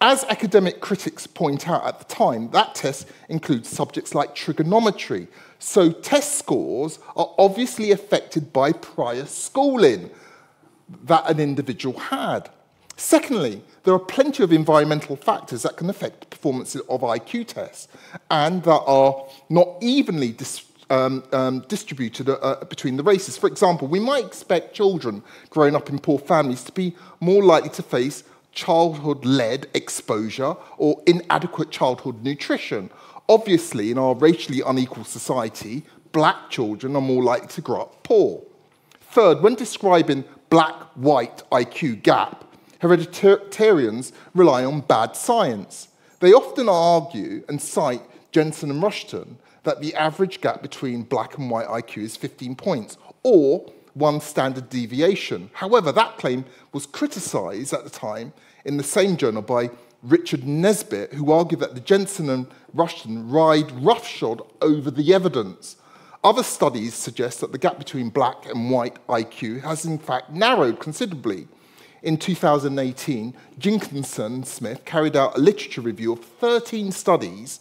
As academic critics point out at the time, that test includes subjects like trigonometry. So test scores are obviously affected by prior schooling that an individual had. Secondly, there are plenty of environmental factors that can affect the performance of IQ tests and that are not evenly dis um, um, distributed uh, uh, between the races. For example, we might expect children growing up in poor families to be more likely to face childhood lead exposure or inadequate childhood nutrition. Obviously, in our racially unequal society, black children are more likely to grow up poor. Third, when describing black white IQ gap, hereditarians rely on bad science. They often argue and cite Jensen and Rushton that the average gap between black and white IQ is 15 points, or one standard deviation. However, that claim was criticized at the time in the same journal by Richard Nisbett, who argued that the Jensen and Rushton ride roughshod over the evidence. Other studies suggest that the gap between black and white IQ has in fact narrowed considerably. In 2018, Jenkinson Smith carried out a literature review of 13 studies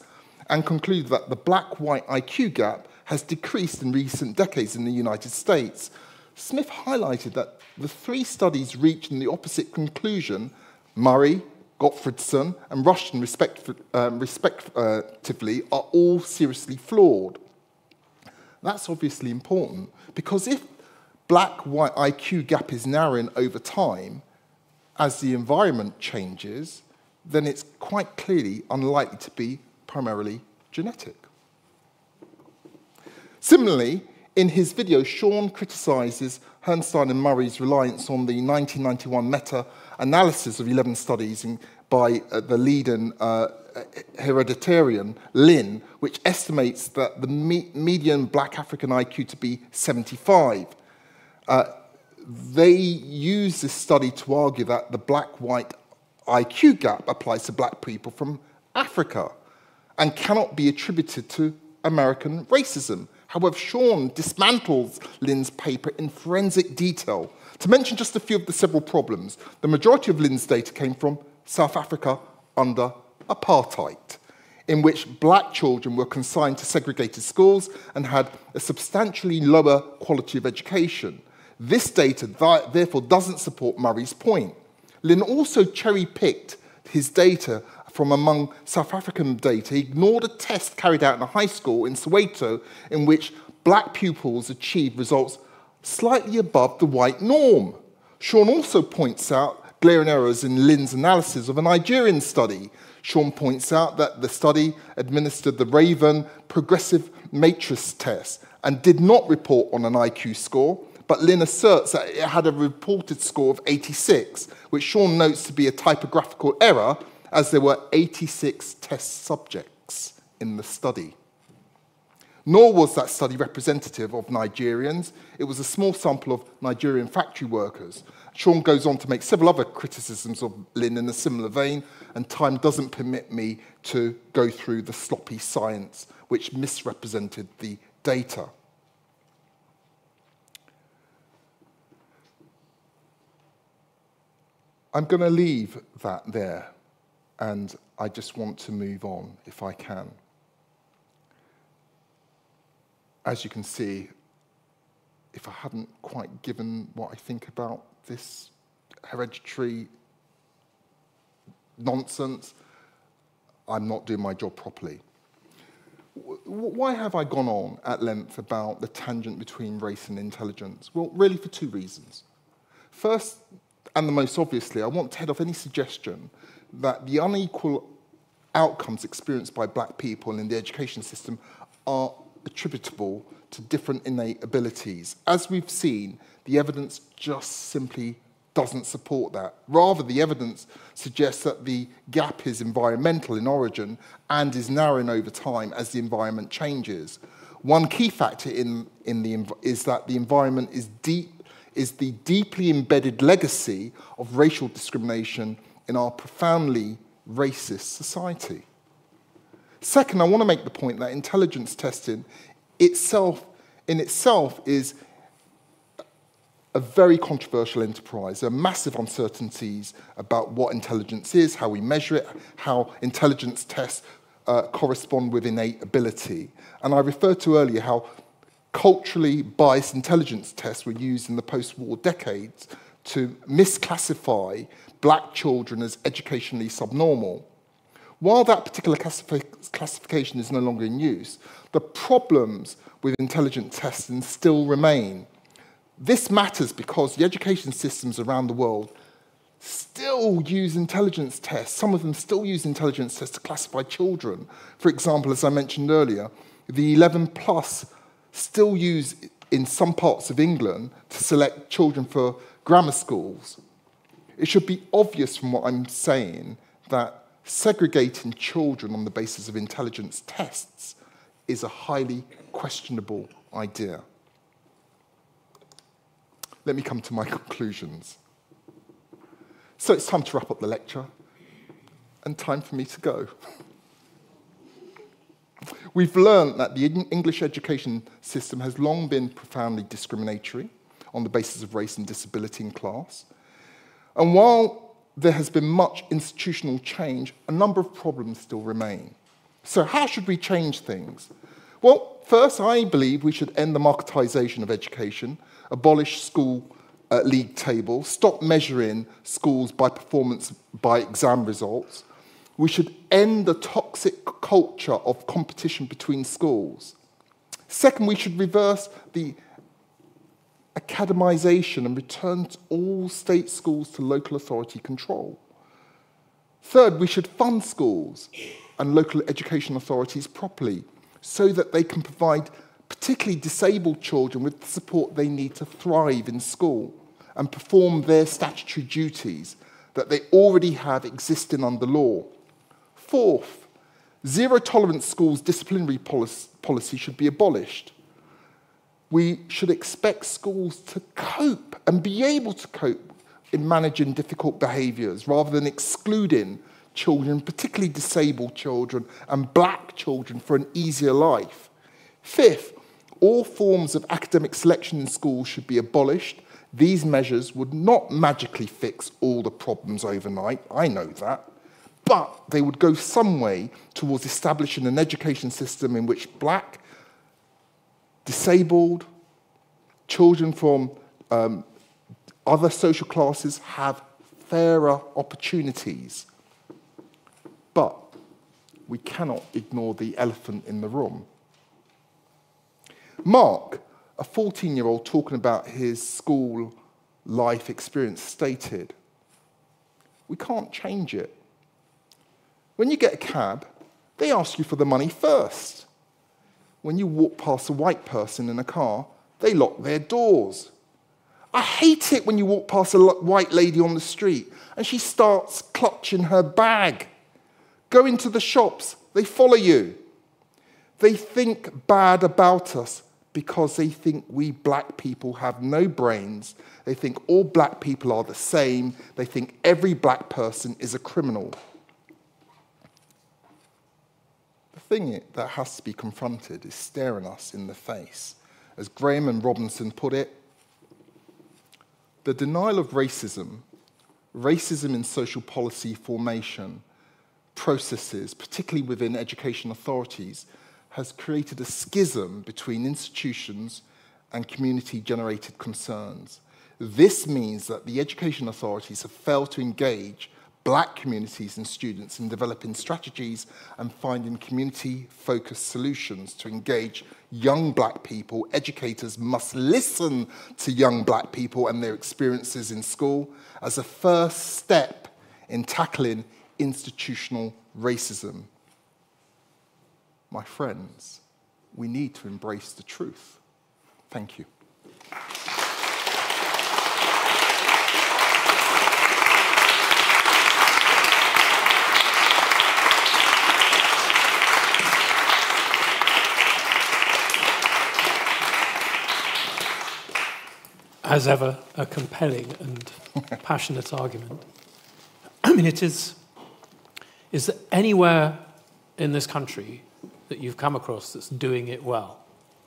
and concluded that the black white IQ gap has decreased in recent decades in the United States. Smith highlighted that the three studies reached the opposite conclusion Murray, Gottfredson, and Rushton, respect, um, respectively, are all seriously flawed. That's obviously important because if black white IQ gap is narrowing over time, as the environment changes, then it's quite clearly unlikely to be primarily genetic. Similarly, in his video, Shaun criticizes Herrnstein and Murray's reliance on the 1991 meta analysis of 11 studies by uh, the leading uh, hereditarian, Lynn, which estimates that the me median black African IQ to be 75. Uh, they use this study to argue that the black white IQ gap applies to black people from Africa and cannot be attributed to American racism. However, Shaun dismantles Lynn's paper in forensic detail To mention just a few of the several problems, the majority of Lynn's data came from South Africa under apartheid, in which black children were consigned to segregated schools and had a substantially lower quality of education. This data therefore doesn't support Murray's point. Lynn also cherry picked his data from among South African data. He ignored a test carried out in a high school in Soweto in which black pupils achieved results slightly above the white norm. Shaun also points out glaring errors in Lynn's analysis of a Nigerian study. Shaun points out that the study administered the Raven progressive matrix test and did not report on an IQ score, but Lynn asserts that it had a reported score of 86, which Shaun notes to be a typographical error, as there were 86 test subjects in the study. Nor was that study representative of Nigerians. It was a small sample of Nigerian factory workers. Shaun goes on to make several other criticisms of Lynn in a similar vein, and time doesn't permit me to go through the sloppy science which misrepresented the data. I'm going to leave that there, and I just want to move on if I can. As you can see, if I hadn't quite given what I think about this hereditary nonsense, I'm not doing my job properly. Why have I gone on at length about the tangent between race and intelligence? Well, really for two reasons. First, and the most obviously, I want to head off any suggestion that the unequal outcomes experienced by black people in the education system are attributable to different innate abilities. As we've seen, the evidence just simply doesn't support that. Rather, the evidence suggests that the gap is environmental in origin and is narrowing over time as the environment changes. One key factor in, in the, is that the environment is deep is the deeply embedded legacy of racial discrimination in our profoundly racist society. Second, I want to make the point that intelligence testing itself, in itself is a very controversial enterprise. There are massive uncertainties about what intelligence is, how we measure it, how intelligence tests uh, correspond with innate ability. And I referred to earlier how culturally biased intelligence tests were used in the post war decades to misclassify black children as educationally subnormal. While that particular classification is no longer in use, the problems with intelligence testing still remain. This matters because the education systems around the world still use intelligence tests. Some of them still use intelligence tests to classify children. For example, as I mentioned earlier, the 11 plus still used in some parts of England to select children for grammar schools. It should be obvious from what I'm saying that segregating children on the basis of intelligence tests is a highly questionable idea. Let me come to my conclusions. So it's time to wrap up the lecture and time for me to go. We've learned that the English education system has long been profoundly discriminatory on the basis of race and disability in class. And while there has been much institutional change, a number of problems still remain. So, how should we change things? Well, first, I believe we should end the marketization of education, abolish school uh, league tables, stop measuring schools by performance by exam results, we should end the toxic culture of competition between schools. Second, we should reverse the academization and return all state schools to local authority control. Third, we should fund schools and local education authorities properly so that they can provide particularly disabled children with the support they need to thrive in school and perform their statutory duties that they already have existing under law. Fourth, zero tolerance schools disciplinary policy should be abolished. We should expect schools to cope and be able to cope in managing difficult behaviours rather than excluding children, particularly disabled children and black children, for an easier life. Fifth, all forms of academic selection in schools should be abolished, These measures would not magically fix all the problems overnight, I know that, but they would go some way towards establishing an education system in which black, disabled, children from um, other social classes have fairer opportunities. But we cannot ignore the elephant in the room. Mark, a 14 year old talking about his school life experience, stated, We can't change it. When you get a cab, they ask you for the money first. When you walk past a white person in a car, they lock their doors. I hate it when you walk past a white lady on the street and she starts clutching her bag. Go into the shops, they follow you. They think bad about us because they think we black people have no brains. They think all black people are the same. They think every black person is a criminal. The thing that has to be confronted is staring us in the face. As Graham and Robinson put it, the denial of racism, racism in social policy formation, processes, particularly within education authorities, has created a schism between institutions and community generated concerns. This means that the education authorities have failed to engage black communities and students in developing strategies and finding community focused solutions to engage young black people. Educators must listen to young black people and their experiences in school as a first step in tackling institutional racism my friends, we need to embrace the truth. Thank you. As ever, a compelling and passionate argument. I mean, it is. Is there anywhere in this country that you've come across that's doing it well,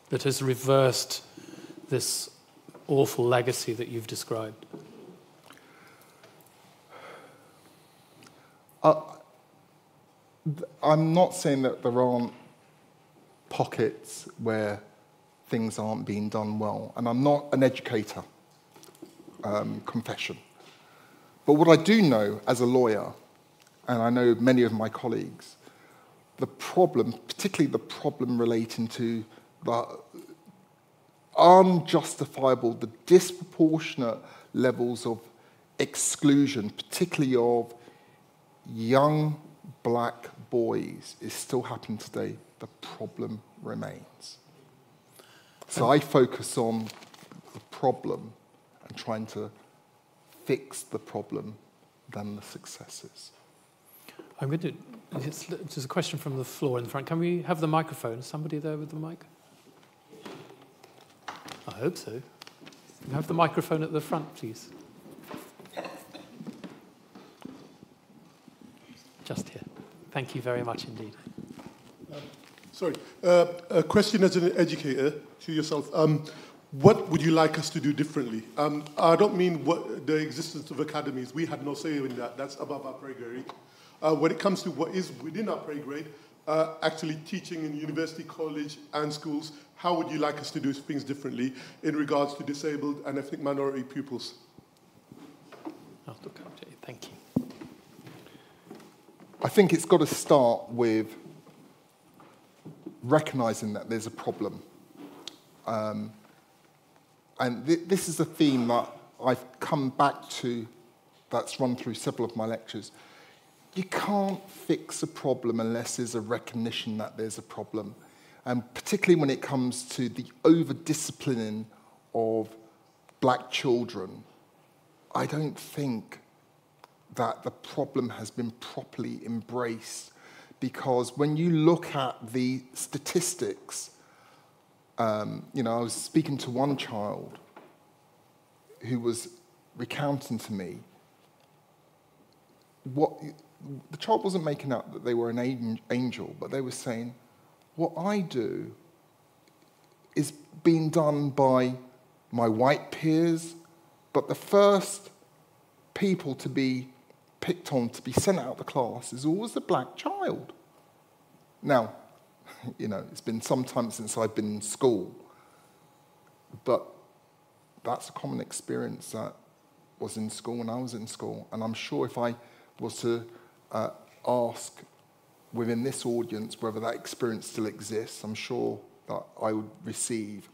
that has reversed this awful legacy that you've described? Uh, I'm not saying that there aren't pockets where things aren't being done well, and I'm not an educator, um, confession. But what I do know as a lawyer, and I know many of my colleagues, the problem, particularly the problem relating to the unjustifiable, the disproportionate levels of exclusion, particularly of young black boys, is still happening today. The problem remains. So I focus on the problem and trying to fix the problem than the successes. I'm going to there's a question from the floor in the front. Can we have the microphone? Somebody there with the mic? I hope so. Can you have the microphone at the front, please? Just here. Thank you very much indeed. Sorry. Uh, a question as an educator to yourself. Um, what would you like us to do differently? Um, I don't mean what, the existence of academies. We had no say in that. That's above our pay grade. Uh, when it comes to what is within our pay grade, uh, actually teaching in university, college, and schools, how would you like us to do things differently in regards to disabled and ethnic minority pupils? Thank you. I think it's got to start with recognizing that there's a problem. Um, and th- this is a theme that I've come back to that's run through several of my lectures you can't fix a problem unless there's a recognition that there's a problem. And particularly when it comes to the over disciplining of black children, I don't think that the problem has been properly embraced. Because when you look at the statistics, um, you know, I was speaking to one child who was recounting to me what the child wasn't making out that they were an angel, but they were saying, what I do is being done by my white peers, But the first people to be picked on, to be sent out of the class, is always the black child. Now, you know, it's been some time since I've been in school, but that's a common experience that was in school when I was in school. And I'm sure if I was to uh, ask within this audience whether that experience still exists, I'm sure that I would receive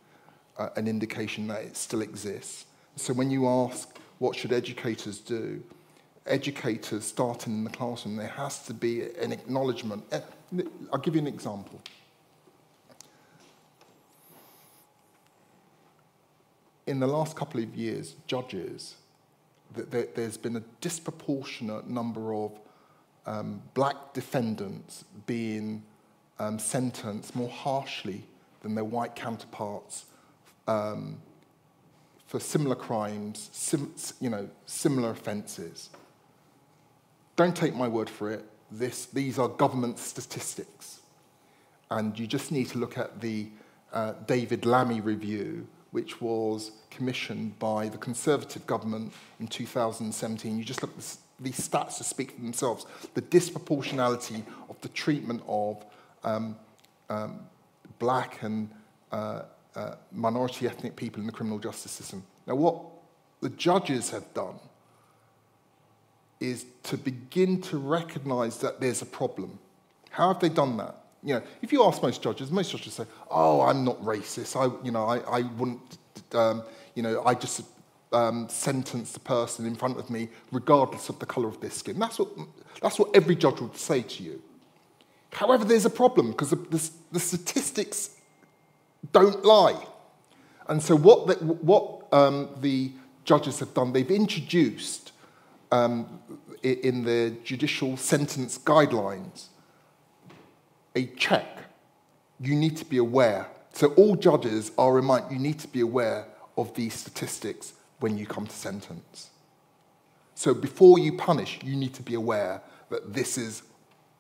uh, an indication that it still exists. So when you ask what should educators do, educators starting in the classroom, there has to be an acknowledgement. Eh, I'll give you an example. In the last couple of years, judges, there's been a disproportionate number of um, black defendants being um, sentenced more harshly than their white counterparts um, for similar crimes, sim, you know, similar offences. Don't take my word for it. This, these are government statistics. And you just need to look at the uh, David Lammy review, which was commissioned by the Conservative government in 2017. You just look at these stats to speak for themselves. The disproportionality of the treatment of um, um, black and uh, uh, minority ethnic people in the criminal justice system. Now, what the judges have done is to begin to recognize that there's a problem. How have they done that? You know, if you ask most judges, most judges say, "Oh, I'm not racist. I, you know, I, I wouldn't, um, you know, I just um, sentence the person in front of me regardless of the color of their skin." That's what, that's what every judge would say to you. However, there's a problem because the, the, the, statistics don't lie. And so, what the, what, um, the judges have done, they've introduced um, in the judicial sentence guidelines a check. You need to be aware. So, all judges are reminded you need to be aware of these statistics when you come to sentence. So, before you punish, you need to be aware that this is,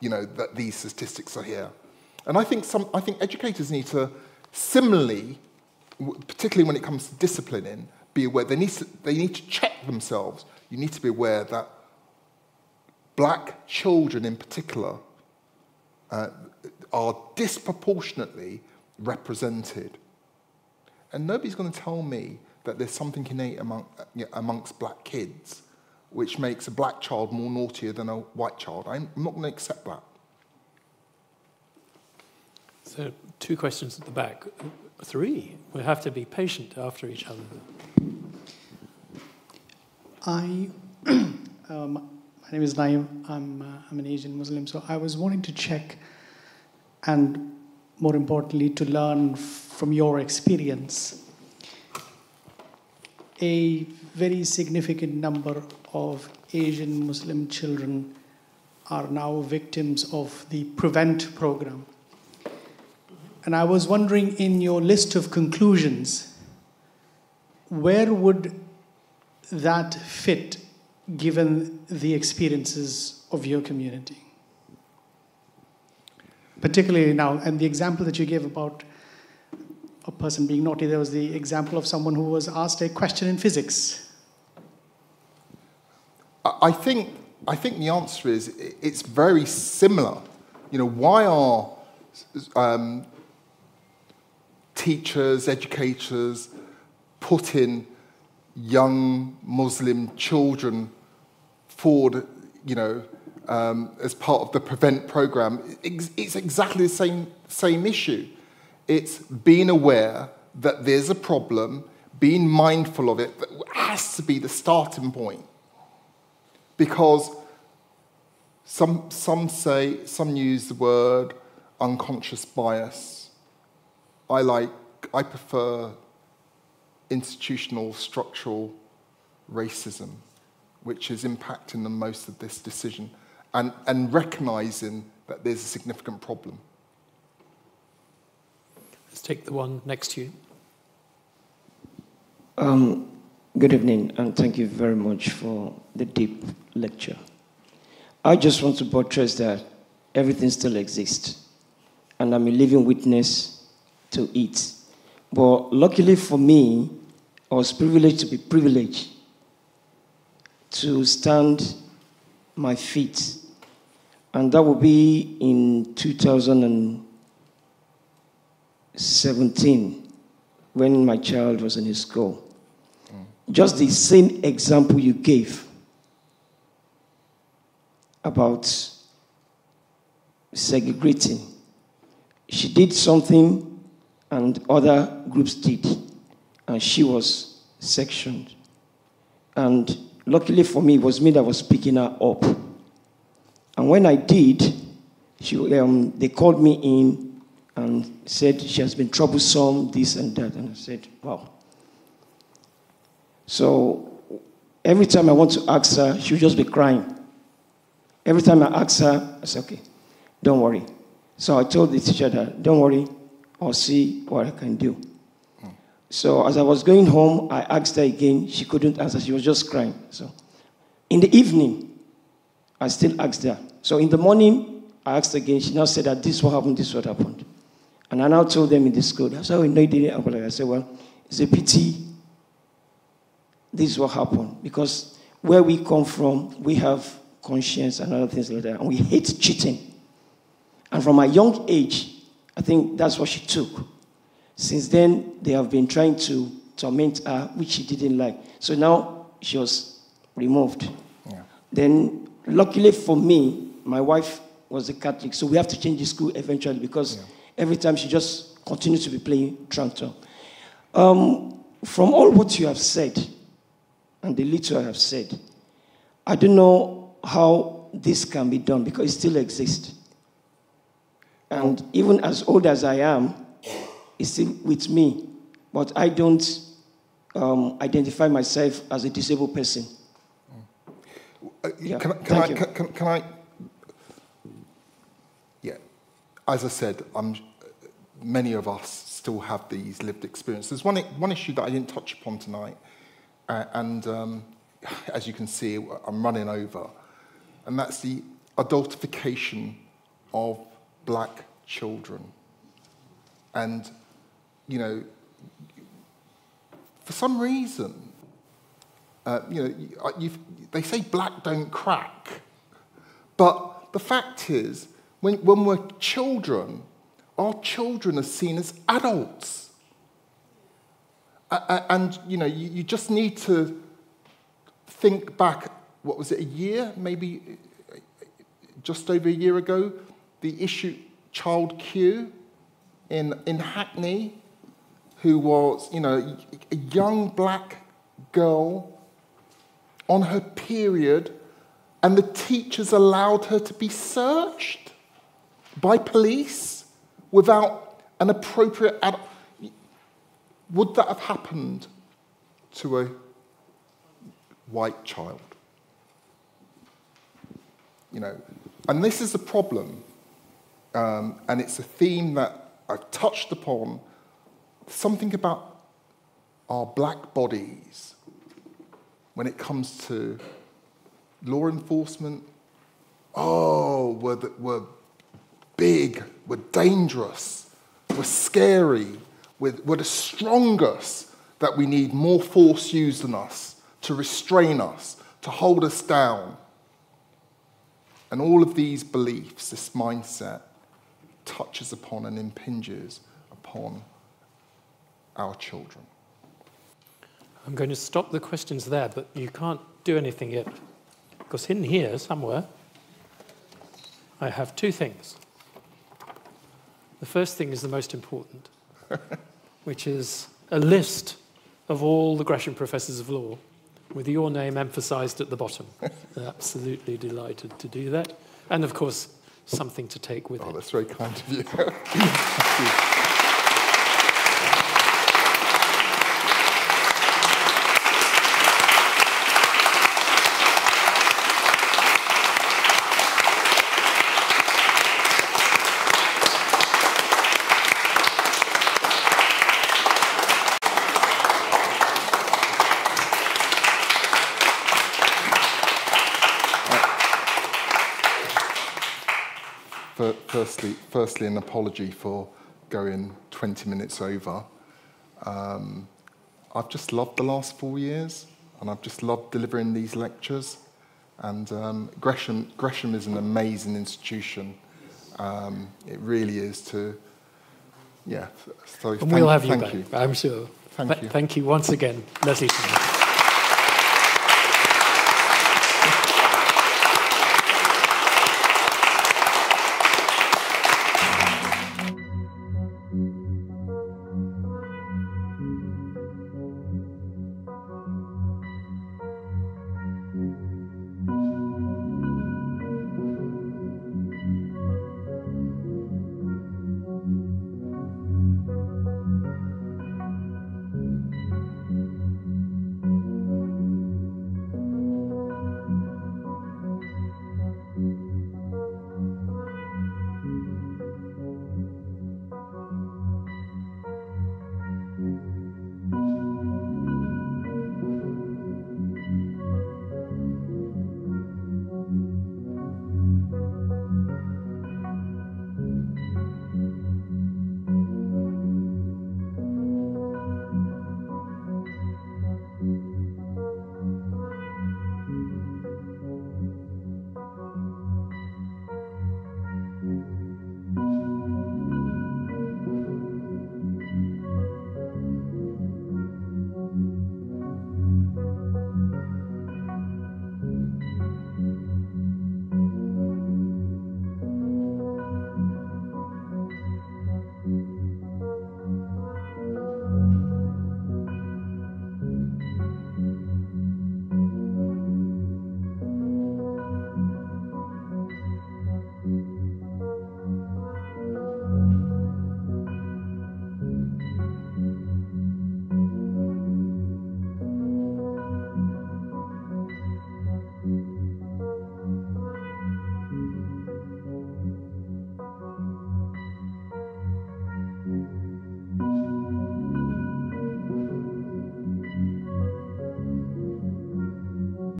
you know, that these statistics are here. And I think, some, I think educators need to similarly, particularly when it comes to disciplining, be aware they need to, they need to check themselves you need to be aware that black children in particular uh, are disproportionately represented. And nobody's going to tell me that there's something innate among, amongst black kids which makes a black child more naughtier than a white child. I'm not going to accept that. So, two questions at the back. Three. We have to be patient after each other. I, um, my name is Naim. I'm, uh, I'm an Asian Muslim. So I was wanting to check and more importantly, to learn from your experience. A very significant number of Asian Muslim children are now victims of the Prevent program. And I was wondering, in your list of conclusions, where would that fit given the experiences of your community? Particularly now, and the example that you gave about a person being naughty, there was the example of someone who was asked a question in physics. I think, I think the answer is it's very similar. You know, why are um, teachers, educators putting young Muslim children forward, you know, um, as part of the Prevent program, it's exactly the same, same issue. It's being aware that there's a problem, being mindful of it, that has to be the starting point. Because some, some say, some use the word unconscious bias. I like, I prefer institutional structural racism, which is impacting the most of this decision, and, and recognizing that there's a significant problem. Let's take the one next to you. Um, good evening, and thank you very much for the deep lecture. I just want to buttress that everything still exists, and I'm a living witness to it. But luckily for me, I was privileged to be privileged to stand my feet. And that will be in 2017 when my child was in his school. Mm. Just the same example you gave about segregating. She did something and other groups did, and she was sectioned. And luckily for me, it was me that was picking her up. And when I did, she, um, they called me in and said she has been troublesome, this and that. And I said, wow. So every time I want to ask her, she would just be crying. Every time I ask her, I say, okay, don't worry. So I told the teacher that, don't worry, I'll see what I can do. So as I was going home, I asked her again. She couldn't answer. She was just crying. So in the evening, I still asked her. So in the morning, I asked again. She now said that this what happened, this what happened. And I now told them in the school. That's how we know it didn't happen. I said, well, it's a pity this is what happened. Because where we come from, we have conscience and other things like that. And we hate cheating. And from a young age, I think that's what she took. Since then, they have been trying to torment her, which she didn't like. So now she was removed. Yeah. Then, luckily for me, my wife was a Catholic, so we have to change the school eventually because yeah. every time she just continued to be playing tractor. Um, from all what you have said, and the little I have said, I don't know how this can be done because it still exists. And even as old as I am, it's still with me. But I don't um, identify myself as a disabled person. Uh, yeah. Can, can, I, can, can, I? Yeah. As I said, I'm, many of us still have these lived experiences. One, one issue that I didn't touch upon tonight, uh, and um, as you can see, I'm running over and that's the adultification of black children. And, you know, for some reason, uh, you know, they say black don't crack. But the fact is, when, when we're children, our children are seen as adults. Uh, and, you know, you, you just need to think back what was it, a year, maybe just over a year ago, the issue Child Q in, in Hackney, who was, you know, a young black girl on her period, and the teachers allowed her to be searched by police without an appropriate. Ad- Would that have happened to a white child? you know, and this is the problem, um, and it's a theme that I've touched upon. Something about our black bodies when it comes to law enforcement. Oh, we're, the, we're big, we're dangerous, we're scary, we're, we're the strongest, that we need more force used on us to restrain us, to hold us down. And all of these beliefs, this mindset, touches upon and impinges upon our children. I'm going to stop the questions there, but you can't do anything yet. Because in here, somewhere, I have two things. The first thing is the most important, which is a list of all the Gresham professors of law with your name emphasized at the bottom. Absolutely delighted to do that. And of course, something to take with oh, it. That's very kind of you. firstly, firstly, an apology for going 20 minutes over. Um, I've just loved the last four years. and I've just loved delivering these lectures. And um, Gresham, Gresham is an amazing institution. Um, it really is to, yeah. So And thank, we'll have you thank back, you. I'm sure. Thank Th- you. Thank you once again, Leslie.